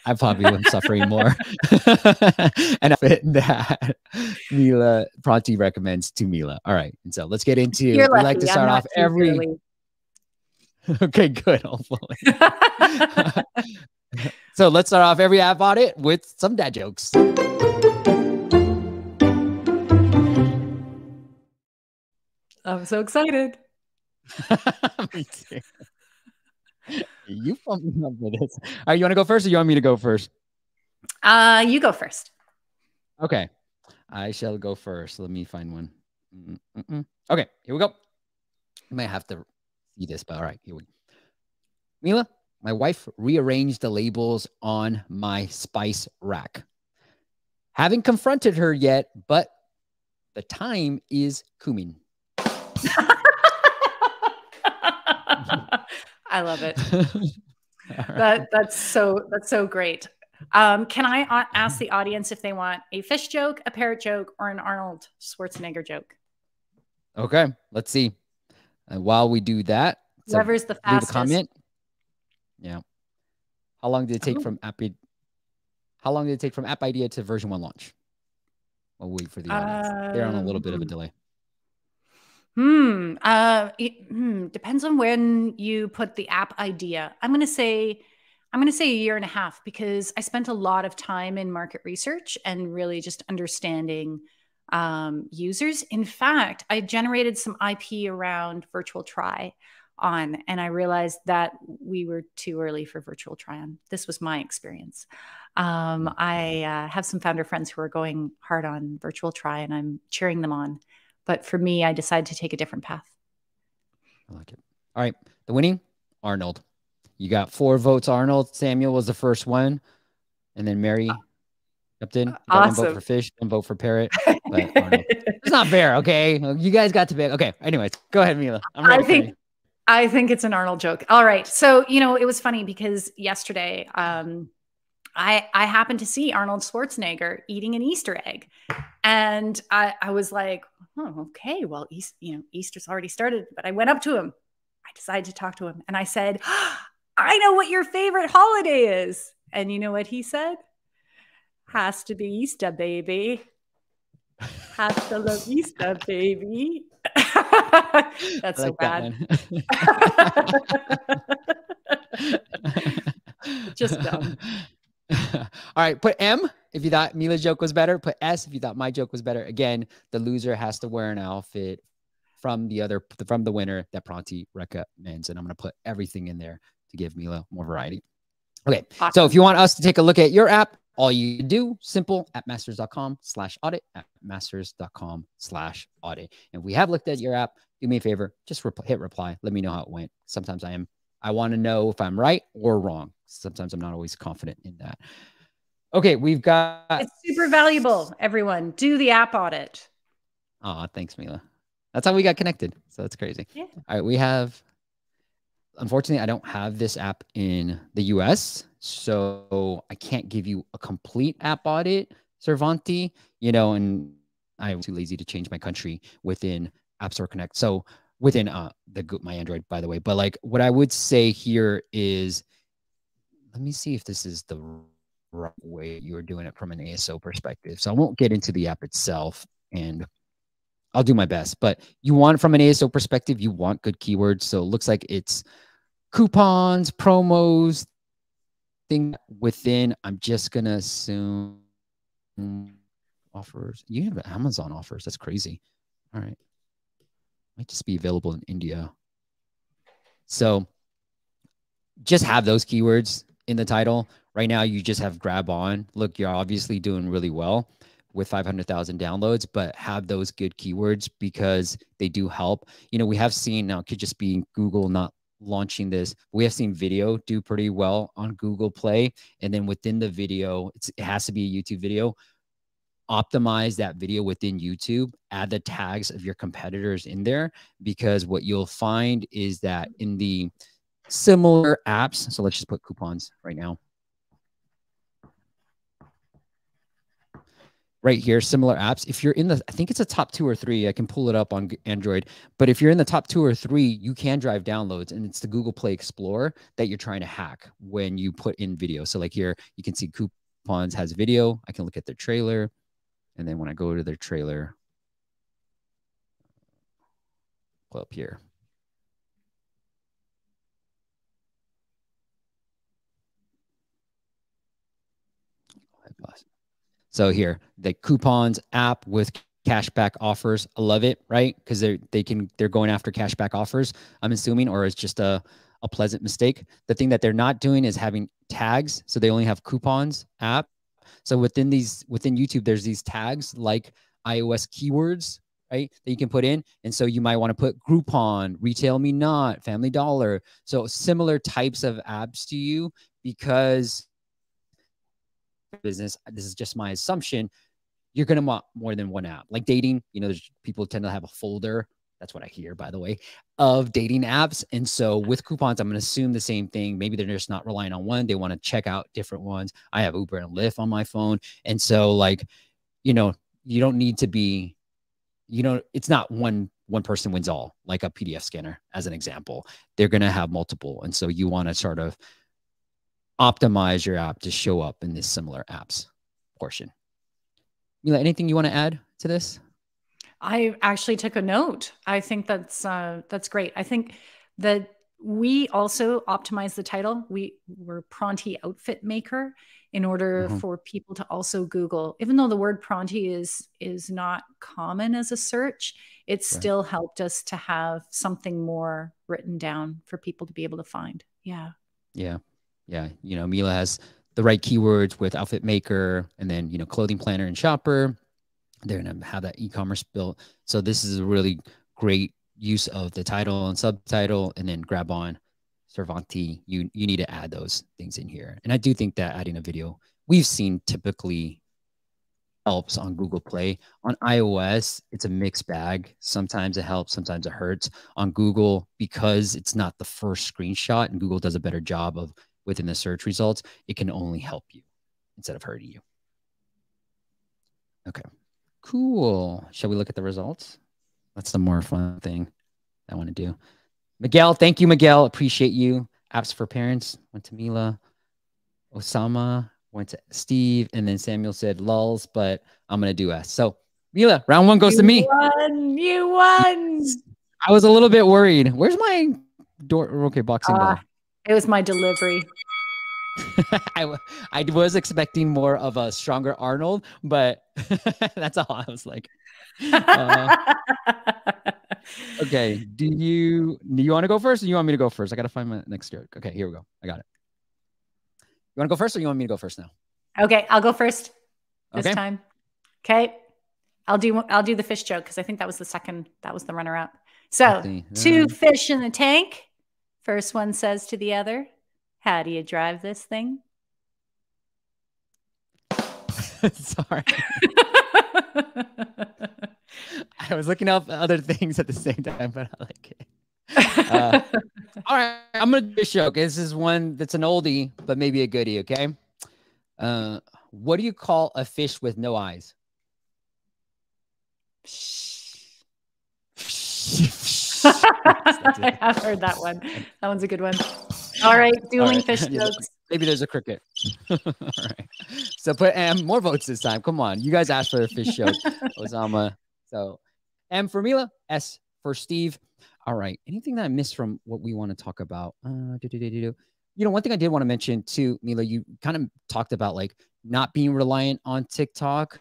I probably am suffering more. an outfit that Mila Pronti recommends to Mila. All right. And so let's get into, we like to start off every, okay, good. Hopefully. so let's start off every app audit with some dad jokes. I'm so excited. me too. You pumped me up for this. All right, you want to go first or you want me to go first? Uh, you go first. Okay. I shall go first. Let me find one. Mm-mm-mm. Okay, here we go. I might have to see this, but all right, here we go. Mila, my wife rearranged the labels on my spice rack. Haven't confronted her yet, but the time is cumin. I love it. that that's so that's so great. Um, can I ask the audience if they want a fish joke, a parrot joke, or an Arnold Schwarzenegger joke? Okay, let's see. And while we do that, whoever's the fastest. Comment. Yeah. How long did it take oh. from app? How long did it take from app idea to version one launch? We'll wait for the audience. Um, They're on a little bit of a um, delay. Hmm. Uh, it, hmm. Depends on when you put the app idea. I'm going to say, I'm going to say a year and a half because I spent a lot of time in market research and really just understanding um, users. In fact, I generated some IP around virtual try on, and I realized that we were too early for virtual try on. This was my experience. Um, I uh, have some founder friends who are going hard on virtual try, and I'm cheering them on. But for me, I decided to take a different path. I like it. All right, the winning Arnold. You got four votes. Arnold Samuel was the first one, and then Mary Captain, awesome. one vote for fish, one vote for parrot. But it's not fair. Okay, you guys got to pick. Okay, anyways, go ahead, Mila. i think I think it's an Arnold joke. All right, so you know it was funny because yesterday, um, I I happened to see Arnold Schwarzenegger eating an Easter egg, and I I was like, oh, okay, well, East, you know, Easter's already started. But I went up to him. I decided to talk to him, and I said, I know what your favorite holiday is. And you know what he said? Has to be Easter, baby. Hasta la vista, baby. That's so bad. Just dumb. All right, put M if you thought Mila's joke was better. Put S if you thought my joke was better. Again, the loser has to wear an outfit from the other from the winner that Pronti recommends, and I'm going to put everything in there to give Mila more variety. Okay, awesome. so if you want us to take a look at your app, all you do, simple, appmasters.com slash audit, appmasters.com slash audit. And we have looked at your app. Do me a favor, just hit reply. Let me know how it went. Sometimes I am, I want to know if I'm right or wrong. sometimes I'm not always confident in that. Okay, we've got it's super valuable. Everyone, do the app audit. Oh, thanks, Mila. That's how we got connected. So that's crazy. Yeah. All right, we have. Unfortunately, I don't have this app in the US, so I can't give you a complete app audit, Servanti. You know, and I'm too lazy to change my country within App Store Connect. So within uh the my Android, by the way. But like what I would say here is, let me see if this is the right way you are doing it from an ASO perspective. So I won't get into the app itself and I'll do my best. But you want from an ASO perspective, you want good keywords. So it looks like it's coupons, promos, thing within. I'm just gonna assume offers. You have Amazon offers. That's crazy. All right. Might just be available in India. So just have those keywords in the title. Right now, you just have GrabOn. Look, you're obviously doing really well with 500,000 downloads, but have those good keywords because they do help. You know, we have seen now, could just be Google not launching this. We have seen video do pretty well on Google Play. And then within the video, it has to be a YouTube video. Optimize that video within YouTube, add the tags of your competitors in there because what you'll find is that in the similar apps, so let's just put coupons right now. Right here, similar apps. If you're in the, I think it's a top two or three. I can pull it up on Android. But if you're in the top two or three, you can drive downloads, and it's the Google Play Explorer that you're trying to hack when you put in video. So like here, you can see coupons has video. I can look at their trailer, and then when I go to their trailer, up here. So here, the coupons app with cashback offers. I love it, right? Because they're they can they're going after cashback offers. I'm assuming, or it's just a a pleasant mistake. The thing that they're not doing is having tags, so they only have coupons app. So within these within YouTube, there's these tags like iOS keywords, right? That you can put in, and so you might want to put Groupon, RetailMeNot, Family Dollar. So similar types of apps to you because business, this is just my assumption, you're going to want more than one app. Like dating, you know, there's people tend to have a folder. That's what I hear, by the way, of dating apps. And so with coupons, I'm going to assume the same thing. Maybe they're just not relying on one. They want to check out different ones. I have Uber and Lyft on my phone. And so, like, you know, you don't need to be, you know, it's not one one person wins all like a pdf scanner as an example they're going to have multiple and so you want to sort of optimize your app to show up in this similar apps portion. Mila, anything you want to add to this? I actually took a note. I think that's uh, that's great. I think that we also optimize the title. We were Pronti Outfit Maker in order mm-hmm. for people to also Google. Even though the word Pronti is is not common as a search, it right. still helped us to have something more written down for people to be able to find. Yeah. Yeah yeah, you know, Mila has the right keywords with outfit maker and then, you know, clothing planner and shopper. They're going to have that e-commerce built. So this is a really great use of the title and subtitle and then GrabOn Servanti. You, you need to add those things in here. And I do think that adding a video we've seen typically helps on Google Play. On iOS, it's a mixed bag. Sometimes it helps, sometimes it hurts. On Google, because it's not the first screenshot and Google does a better job of within the search results, it can only help you instead of hurting you. Okay, cool. Shall we look at the results? That's the more fun thing I want to do. Miguel, thank you, Miguel. Appreciate you. Apps for parents went to Mila. Osama went to Steve, and then Samuel said lulls, but I'm gonna do S. So Mila, round one goes you to me. Won. You won. I was a little bit worried. Where's my door? Okay, boxing uh, ball. It was my delivery. I, I was expecting more of a stronger Arnold, but that's all I was like. Uh, okay. Do you do you want to go first or you want me to go first? I got to find my next joke. Okay, here we go. I got it. You want to go first or you want me to go first now? Okay, I'll go first this okay. time. Okay. I'll do I'll do the fish joke because I think that was the second that was the runner up. So two fish in the tank. First one says to the other, How do you drive this thing? Sorry. I was looking up other things at the same time, but I like it. Uh, all right, I'm gonna do a show. Okay, this is one that's an oldie, but maybe a goodie. Okay. Uh, what do you call a fish with no eyes? I have heard that one. That one's a good one. All right, dueling right. fish jokes. Maybe there's a cricket. All right. So put M more votes this time. Come on. You guys asked for a fish joke. Osama. So M for Mila, S for Steve. All right. Anything that I missed from what we want to talk about? Uh, you know, one thing I did want to mention too, Mila, you kind of talked about like not being reliant on TikTok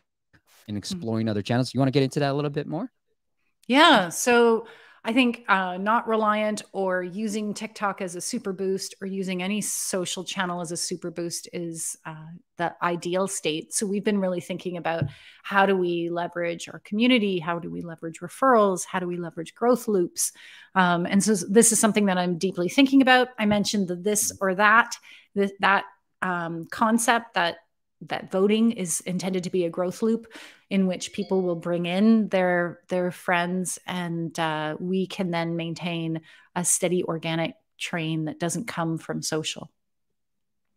and hmm. exploring mm-hmm. other channels. You want to get into that a little bit more? Yeah. So I think uh, not reliant or using TikTok as a super boost or using any social channel as a super boost is uh, the ideal state. So we've been really thinking about how do we leverage our community? How do we leverage referrals? How do we leverage growth loops? Um, and so this is something that I'm deeply thinking about. I mentioned the this or that, that, um, concept that that voting is intended to be a growth loop in which people will bring in their their friends and uh, we can then maintain a steady organic train that doesn't come from social.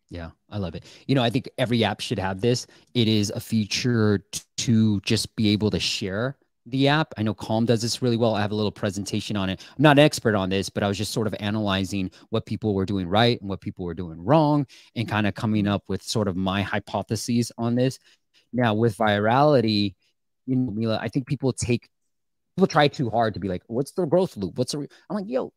Yeah i love it. You know i think every app should have this. It is a feature to just be able to share the app. I know Calm does this really well. I have a little presentation on it. I'm not an expert on this, but I was just sort of analyzing what people were doing right and what people were doing wrong and kind of coming up with sort of my hypotheses on this. Now, with virality, you know, Mila, I think people take people try too hard to be like, what's the growth loop? What's the? I'm like, yo,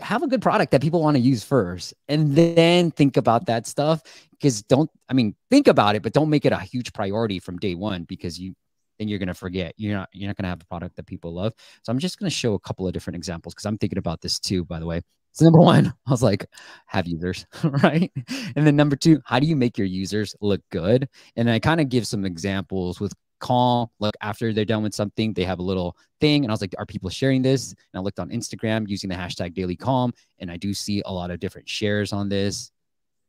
have a good product that people want to use first and then think about that stuff because don't i mean think about it but don't make it a huge priority from day one because you then you're going to forget. You're not you're not going to have a product that people love. So I'm just going to show a couple of different examples because I'm thinking about this too. By the way, so number one, I was like, have users, right? And then number two, how do you make your users look good? And I kind of give some examples with Calm. Look, after they're done with something, they have a little thing. And I was like, are people sharing this? And I looked on Instagram using the hashtag daily calm. And I do see a lot of different shares on this.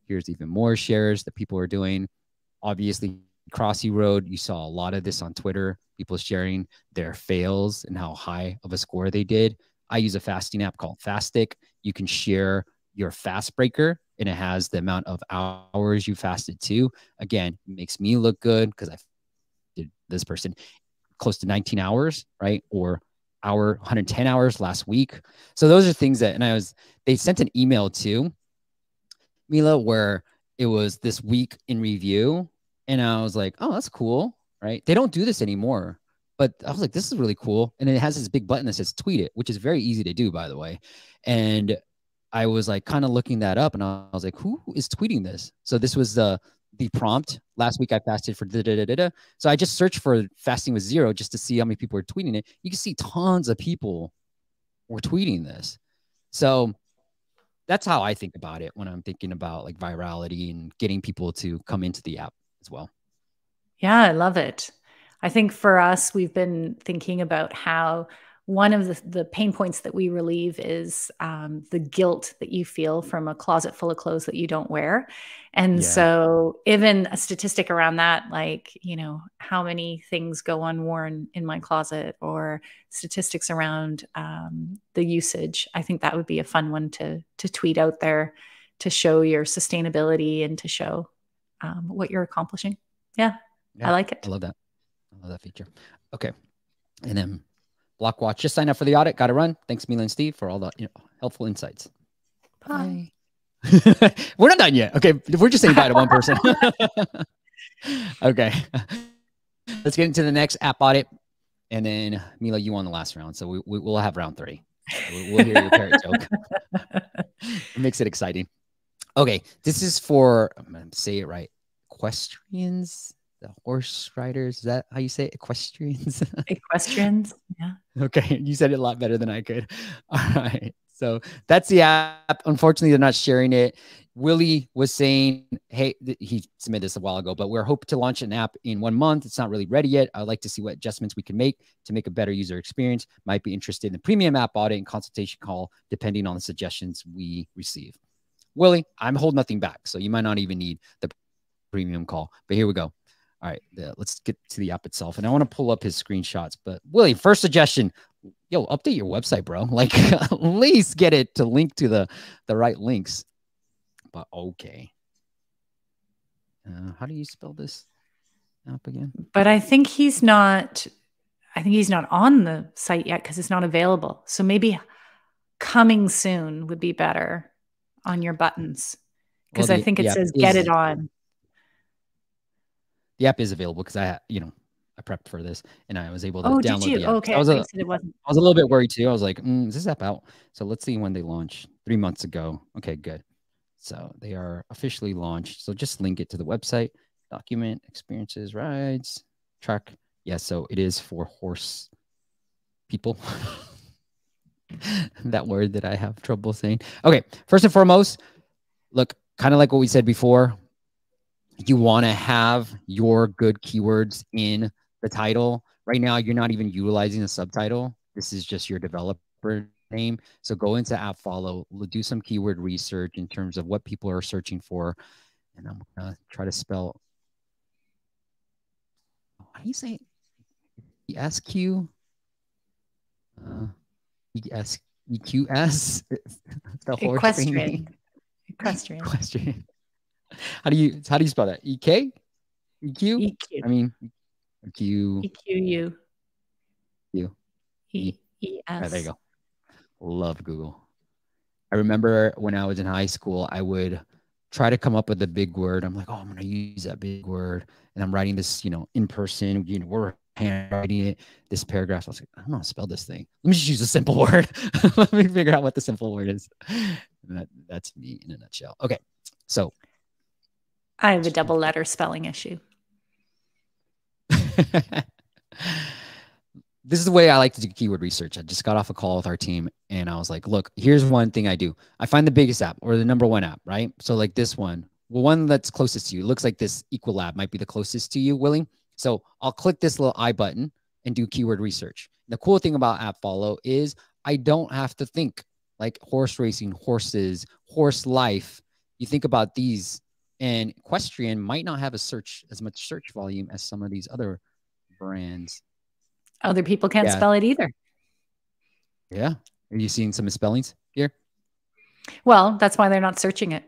Here's even more shares that people are doing. Obviously, Crossy Road, you saw a lot of this on Twitter, people sharing their fails and how high of a score they did. I use a fasting app called Fastic. You can share your fast breaker and it has the amount of hours you fasted too. Again, makes me look good because I did this person close to 19 hours, right? Or hour 110 hours last week. So those are things that, and I was, they sent an email to Mila where it was this week in review and I was like, oh, that's cool. Right. They don't do this anymore. But I was like, this is really cool. And it has this big button that says tweet it, which is very easy to do, by the way. And I was like kind of looking that up and I was like, who is tweeting this? So this was the the prompt. Last week I fasted for da da da da. So I just searched for fasting with zero just to see how many people were tweeting it. You can see tons of people were tweeting this. So that's how I think about it when I'm thinking about like virality and getting people to come into the app as well. Yeah, I love it. I think for us, we've been thinking about how one of the, the pain points that we relieve is um, the guilt that you feel from a closet full of clothes that you don't wear. And yeah. so, even a statistic around that, like, you know, how many things go unworn in my closet, or statistics around um, the usage, I think that would be a fun one to, to tweet out there to show your sustainability and to show um, what you're accomplishing. Yeah, yeah, I like it. I love that. I love that feature. Okay. And then block watch. just sign up for the audit. Got to run. Thanks, Mila and Steve, for all the you know, helpful insights. Bye. we're not done yet. Okay. We're just saying bye to one person. okay. Let's get into the next app audit. And then, Mila, you won the last round. So we, we, will have round three. We'll, we'll hear your parrot joke. it makes it exciting. Okay, this is for I'm gonna say it right. Equestrians, the horse riders. Is that how you say it? equestrians? equestrians. Yeah. Okay, you said it a lot better than I could. All right. So that's the app. Unfortunately, they're not sharing it. Willie was saying, hey, he submitted this a while ago, but we're hoping to launch an app in one month. It's not really ready yet. I'd like to see what adjustments we can make to make a better user experience. Might be interested in the premium app audit and consultation call, depending on the suggestions we receive. Willie, I'm holding nothing back. So you might not even need the premium call. But here we go. All right, let's get to the app itself. And I want to pull up his screenshots. But Willie, first suggestion, yo, update your website, bro. Like at least get it to link to the the right links. But okay. Uh, how do you spell this app again? But I think he's not. I think he's not on the site yet because it's not available. So maybe coming soon would be better on your buttons because well, I think it says get it on. The app is available because I, you know, I prepped for this and I was able to oh, download did you? the app. Okay, I was, a, it wasn't. I was a little bit worried too. I was like, mm, is this app out? So let's see when they launch. Three months ago. Okay, good. So they are officially launched. So just link it to the website, document experiences, rides, track. Yeah, so it is for horse people. that word that I have trouble saying. Okay, first and foremost, look, kind of like what we said before, you want to have your good keywords in the title. Right now, you're not even utilizing the subtitle. This is just your developer name. So go into AppFollow, do some keyword research in terms of what people are searching for. And I'm gonna try to spell how do you say ESQ? Uh, ES, EQS? the horse Equestrian. Equestrian. Equestrian. How do you how do you spell that? EK? EQ? EQ. I mean Q EQU. Q. E E S. Right, there you go. Love Google. I remember when I was in high school, I would try to come up with a big word. I'm like, oh, I'm gonna use that big word, and I'm writing this, you know, in person. You know, we're handwriting it. This paragraph. I was like, I don't know how to spell this thing. Let me just use a simple word. Let me figure out what the simple word is. That, that's me in a nutshell. Okay, so I have a double letter spelling issue. this is the way I like to do keyword research. I just got off a call with our team and I was like, look, here's one thing I do. I find the biggest app or the number one app, right? So like this one, well, one that's closest to you. Looks like this Equilab might be the closest to you, Willie. So I'll click this little I button and do keyword research. The cool thing about AppFollow is I don't have to think like horse racing, horses, horse life. You think about these, and equestrian might not have a search as much search volume as some of these other brands other people can't yeah. spell it either. Yeah. Are you seeing some misspellings here? Well, that's why they're not searching it.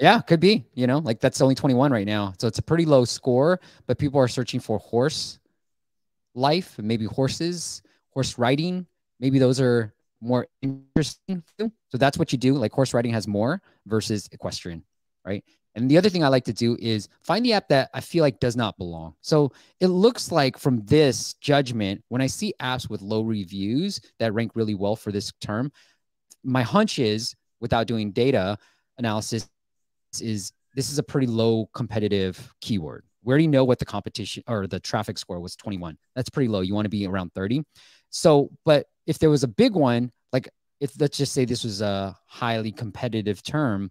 Yeah, could be. You know, like that's only 21 right now. So it's a pretty low score, but people are searching for horse life, maybe horses, horse riding. Maybe those are more interesting. So that's what you do. Like horse riding has more versus equestrian, right? And the other thing I like to do is find the app that I feel like does not belong. So it looks like from this judgment, when I see apps with low reviews that rank really well for this term, my hunch is without doing data analysis is this is a pretty low competitive keyword. We already know what the competition or the traffic score was 21. That's pretty low. You want to be around 30. So, but if there was a big one, like if let's just say this was a highly competitive term,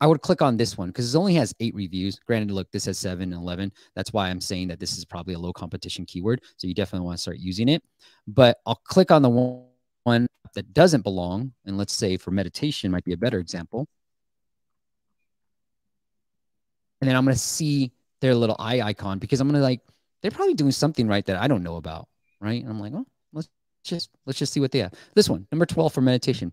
I would click on this one because it only has eight reviews. Granted, look, this has seven and 11. That's why I'm saying that this is probably a low competition keyword. So you definitely want to start using it. But I'll click on the one that doesn't belong. And let's say for meditation might be a better example. And then I'm to see their little eye icon because I'm to like, they're probably doing something right that I don't know about. Right. And I'm like, oh, let's just, let's just see what they have. This one, number 12 for meditation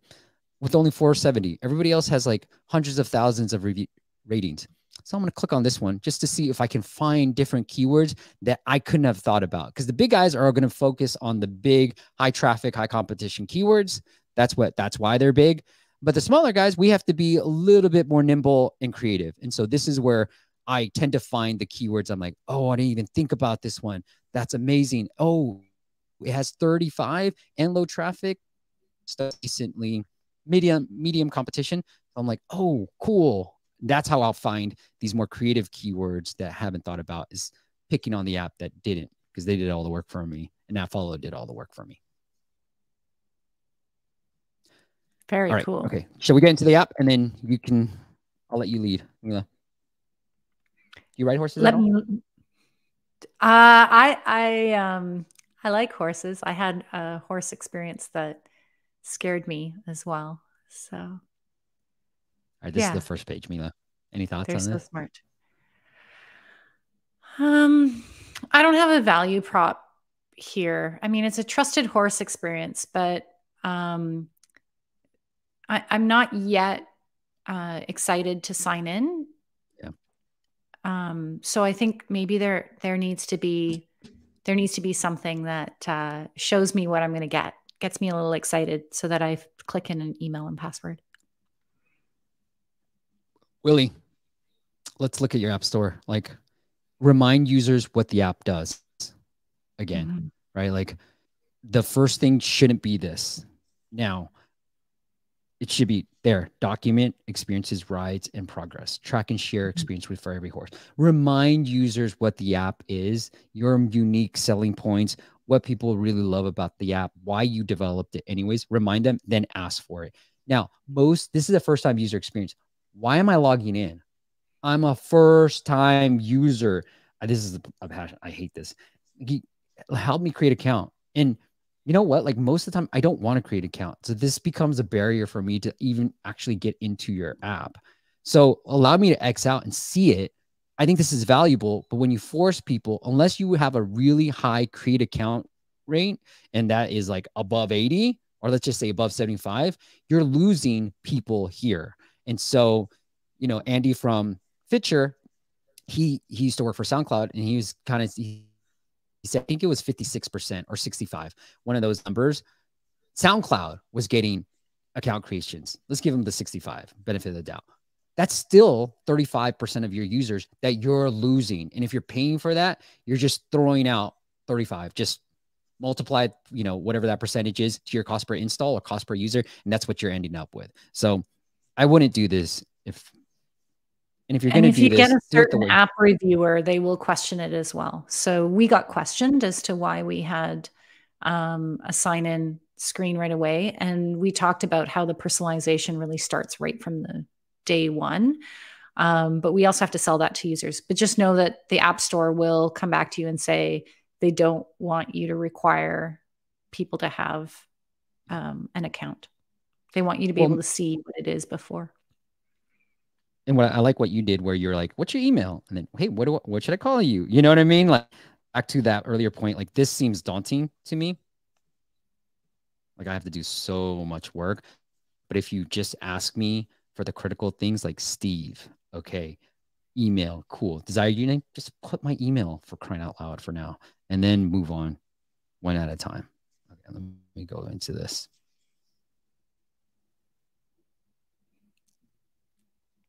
with only 470. Everybody else has like hundreds of thousands of review ratings. So I'm to click on this one just to see if I can find different keywords that I couldn't have thought about. Because the big guys are to focus on the big, high traffic, high competition keywords. That's what that's why they're big. But the smaller guys, we have to be a little bit more nimble and creative. And so this is where I tend to find the keywords. I'm like, oh, I didn't even think about this one. That's amazing. Oh, it has 35 and low traffic. Stuff decently medium medium competition. I'm like, oh, cool. That's how I'll find these more creative keywords that I haven't thought about is picking on the app that didn't because they did all the work for me and that follow did all the work for me. Very right, cool. Okay. Shall we get into the app and then you can I'll let you lead. Yeah. You ride horses? Let me uh I I um I like horses. I had a horse experience that scared me as well. So right, this yeah. is the first page, Mila. Any thoughts They're on so this? smart. Um, I don't have a value prop here. I mean, it's a trusted horse experience, but um, I, am not yet uh, excited to sign in. Yeah. Um, so I think maybe there there needs to be there needs to be something that uh, shows me what I'm going to get, gets me a little excited, so that I click in an email and password. Willie, let's look at your app store. Like, remind users what the app does. Again, mm-hmm. right? Like, the first thing shouldn't be this. Now, it should be there. Document experiences rides and progress. Track and share mm-hmm. experience with for every horse. Remind users what the app is your unique selling points what people really love about the app why you developed it anyways. Remind them then ask for it. Now most this is a first time user experience. Why am i logging in? I'm a first time user. Uh, this is a passion. I hate this. Help me create account. And you know what? Like most of the time, I don't want to create an account. So this becomes a barrier for me to even actually get into your app. So allow me to X out and see it. I think this is valuable. But when you force people, unless you have a really high create account rate, and that is like above 80, or let's just say above 75, you're losing people here. And so, you know, Andy from Phiture, he he used to work for SoundCloud and he was kind of he he said, I think it was 56% or 65, one of those numbers. SoundCloud was getting account creations. Let's give them the 65 benefit of the doubt. That's still 35% of your users that you're losing. And if you're paying for that, you're just throwing out 35. Just multiply, you know, whatever that percentage is to your cost per install or cost per user. And that's what you're ending up with. So I wouldn't do this if and if you're going to do you this, get a certain app reviewer, they will question it as well. So we got questioned as to why we had um, a sign in screen right away. And we talked about how the personalization really starts right from the day one. Um, but we also have to sell that to users. But just know that the App Store will come back to you and say they don't want you to require people to have um, an account. They want you to be well, able to see what it is before and what I like what you did where you're like, what's your email? And then, hey, what do I, what should I call you? You know what I mean? Like back to that earlier point, like this seems daunting to me. Like I have to do so much work. But if you just ask me for the critical things like Steve, okay, email, cool. Desire you name, just put my email for crying out loud for now, and then move on one at a time. Okay, let me go into this.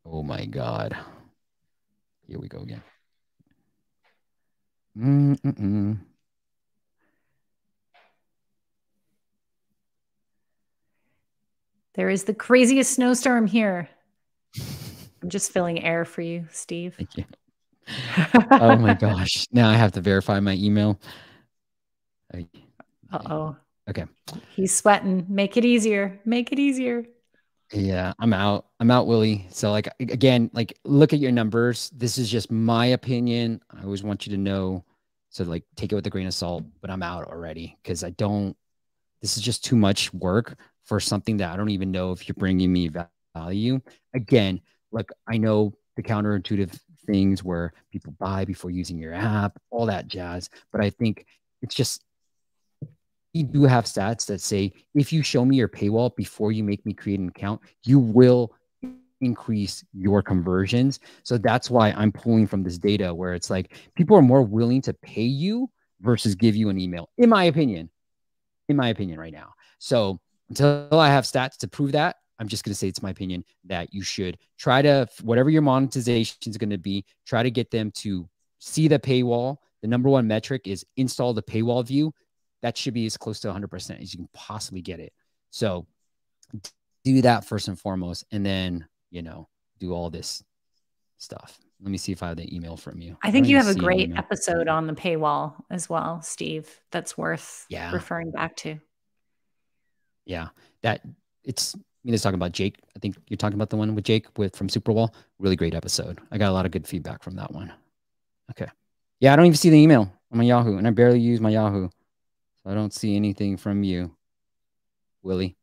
Oh my God. Here we go again. Mm-mm-mm. There is the craziest snowstorm here. I'm just filling air for you, Steve. Thank you. oh my gosh. Now I have to verify my email. Uh oh. Okay. He's sweating. Make it easier. Make it easier. Yeah, I'm out. I'm out, Willie. So like again, like look at your numbers. This is just my opinion. I always want you to know. So like take it with a grain of salt, but I'm out already because I don't this is just too much work for something that I don't even know if you're bringing me value. Again, like I know the counterintuitive things where people buy before using your app, all that jazz, but I think it's just we do have stats that say if you show me your paywall before you make me create an account, you will increase your conversions. So that's why I'm pulling from this data where it's like people are more willing to pay you versus give you an email, in my opinion. In my opinion, right now. So until I have stats to prove that, I'm just going to say it's my opinion that you should try to, whatever your monetization is going to be, try to get them to see the paywall. The number one metric is install the paywall view that should be as close to 100% as you can possibly get it. So do that first and foremost, and then, you know, do all this stuff. Let me see if I have the email from you. I think you have a great episode on the paywall as well, Steve. That's worth yeah. referring back to. Yeah. That it's me just talking about Jake. I think you're talking about the one with Jake with from Superwall. Really great episode. I got a lot of good feedback from that one. Okay. Yeah, I don't even see the email on my Yahoo, and I barely use my Yahoo. So I don't see anything from you, Willie.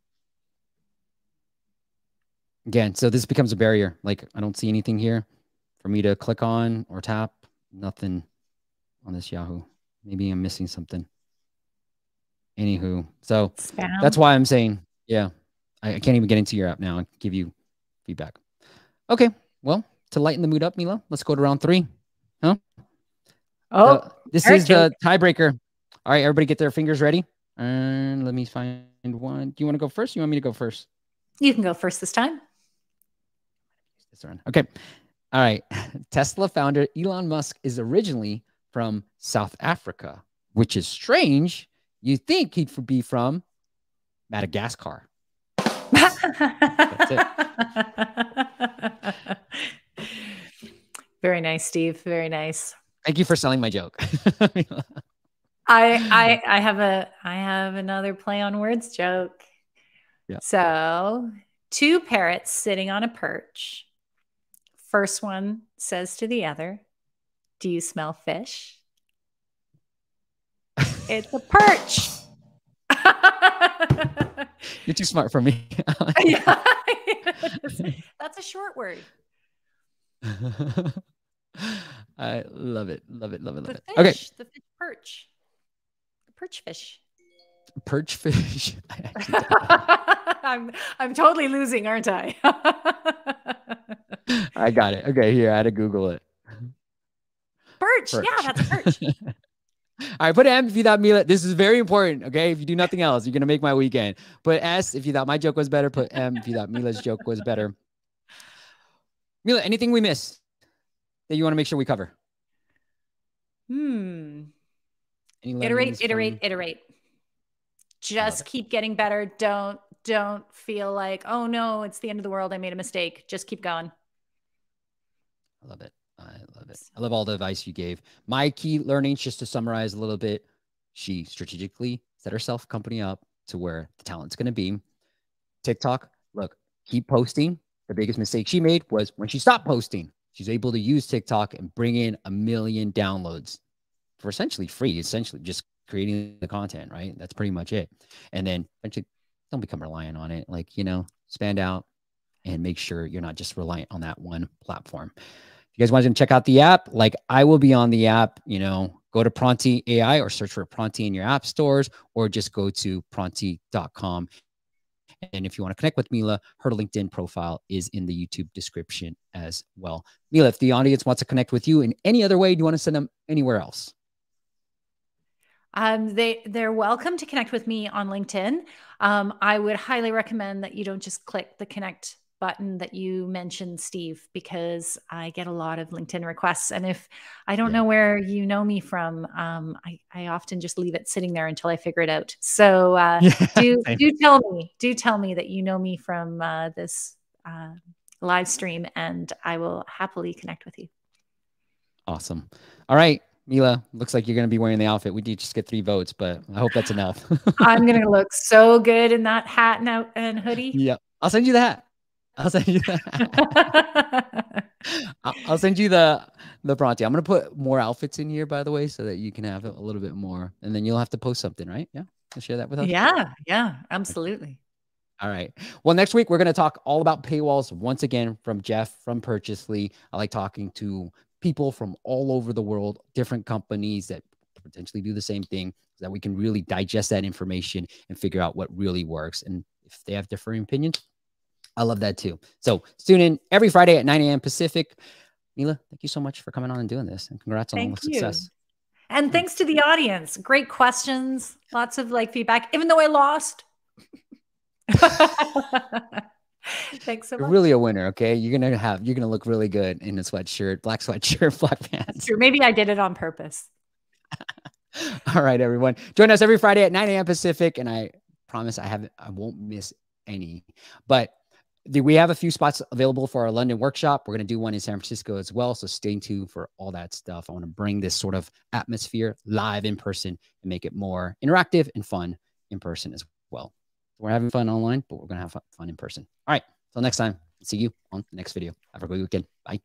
again, so this becomes a barrier. Like I don't see anything here for me to click on or tap. Nothing on this Yahoo. Maybe I'm missing something. Anywho, so Spam. that's why I'm saying, yeah, I, I, can't even get into your app now and give you feedback. Okay, well, to lighten the mood up, Mila, let's go to round three. Huh? Oh, uh, this is the tiebreaker. All right, everybody get their fingers ready. And let me find one. Do you want to go first? you want me to go first? You can go first this time. Okay. All right. Tesla founder Elon Musk is originally from South Africa, which is strange. You think he'd be from Madagascar. That's it. Very nice, Steve. Very nice. Thank you for selling my joke. I I I have a I have another play on words joke. Yeah. So, two parrots sitting on a perch. First one says to the other, "Do you smell fish?" it's a perch. You're too smart for me. That's a short word. I love it. Love it. Love it. Love the it. Fish, okay. The fish perch. Perch fish. Perch fish. I'm I'm totally losing, aren't I? I got it. Okay, here I had to Google it. Perch. perch. Yeah, that's perch. All right, put M if you thought Mila. This is very important. Okay, if you do nothing else, you're gonna make my weekend. Put S if you thought my joke was better. Put M if you thought Mila's joke was better. Mila, anything we miss that you want to make sure we cover? Hmm. Iterate, iterate, from... iterate. Just keep getting better. Don't don't feel like, oh no, it's the end of the world. I made a mistake. Just keep going. I love it. I love it. I love all the advice you gave. My key learnings, just to summarize a little bit, she strategically set herself company up to where the talent's going to be. TikTok, look, keep posting. The biggest mistake she made was when she stopped posting. She's able to use TikTok and bring in a million downloads for essentially free, essentially just creating the content, right? That's pretty much it. And then eventually don't become reliant on it. Like, you know, spend out and make sure you're not just reliant on that one platform If you guys want to check out the app, like I will be on the app, you know, go to Pronti AI or search for Pronti in your app stores or just go to pronti.com. And if you want to connect with Mila, her LinkedIn profile is in the YouTube description as well. Mila, if the audience wants to connect with you in any other way, do you want to send them anywhere else? Um, they they're welcome to connect with me on LinkedIn. Um, I would highly recommend that you don't just click the connect button that you mentioned, Steve, because I get a lot of LinkedIn requests. And if I don't yeah. know where you know me from, um, I, I, often just leave it sitting there until I figure it out. So uh, yeah, do, do tell me, do tell me that you know me from uh, this uh, live stream, and I will happily connect with you. Awesome. All right. Mila, looks like you're going to be wearing the outfit. We did just get three votes, but I hope that's enough. I'm going to look so good in that hat and, out and hoodie. Yeah. I'll send you the hat. I'll send you that. I'll send you the the Pronti. I'm gonna put more outfits in here, by the way, so that you can have a little bit more, and then you'll have to post something, right? Yeah, I'll share that with us. Yeah, yeah, absolutely. All right. Well, next week we're gonna talk all about paywalls once again from Jeff from Purchasely. I like talking to people from all over the world, different companies that potentially do the same thing, so that we can really digest that information and figure out what really works. And if they have differing opinions, I love that too. So tune in every Friday at 9 a.m. Pacific. Mila, thank you so much for coming on and doing this. And congrats on all the success. And thanks to the audience. Great questions. Lots of like feedback, even though I lost. Thanks so much. You're really a winner, okay? You're gonna have you're gonna look really good in a sweatshirt, black sweatshirt, black pants. True. Maybe I did it on purpose. All right, everyone. Join us every Friday at 9 a.m. Pacific. And I promise I haven't I won't miss any. But we have a few spots available for our London workshop. We're going to do one in San Francisco as well. So stay tuned for all that stuff. I want to bring this sort of atmosphere live in person and make it more interactive and fun in person as well. We're having fun online, but we're going to have fun in person. All right. Till next time, see you on the next video. Have a great weekend. Bye.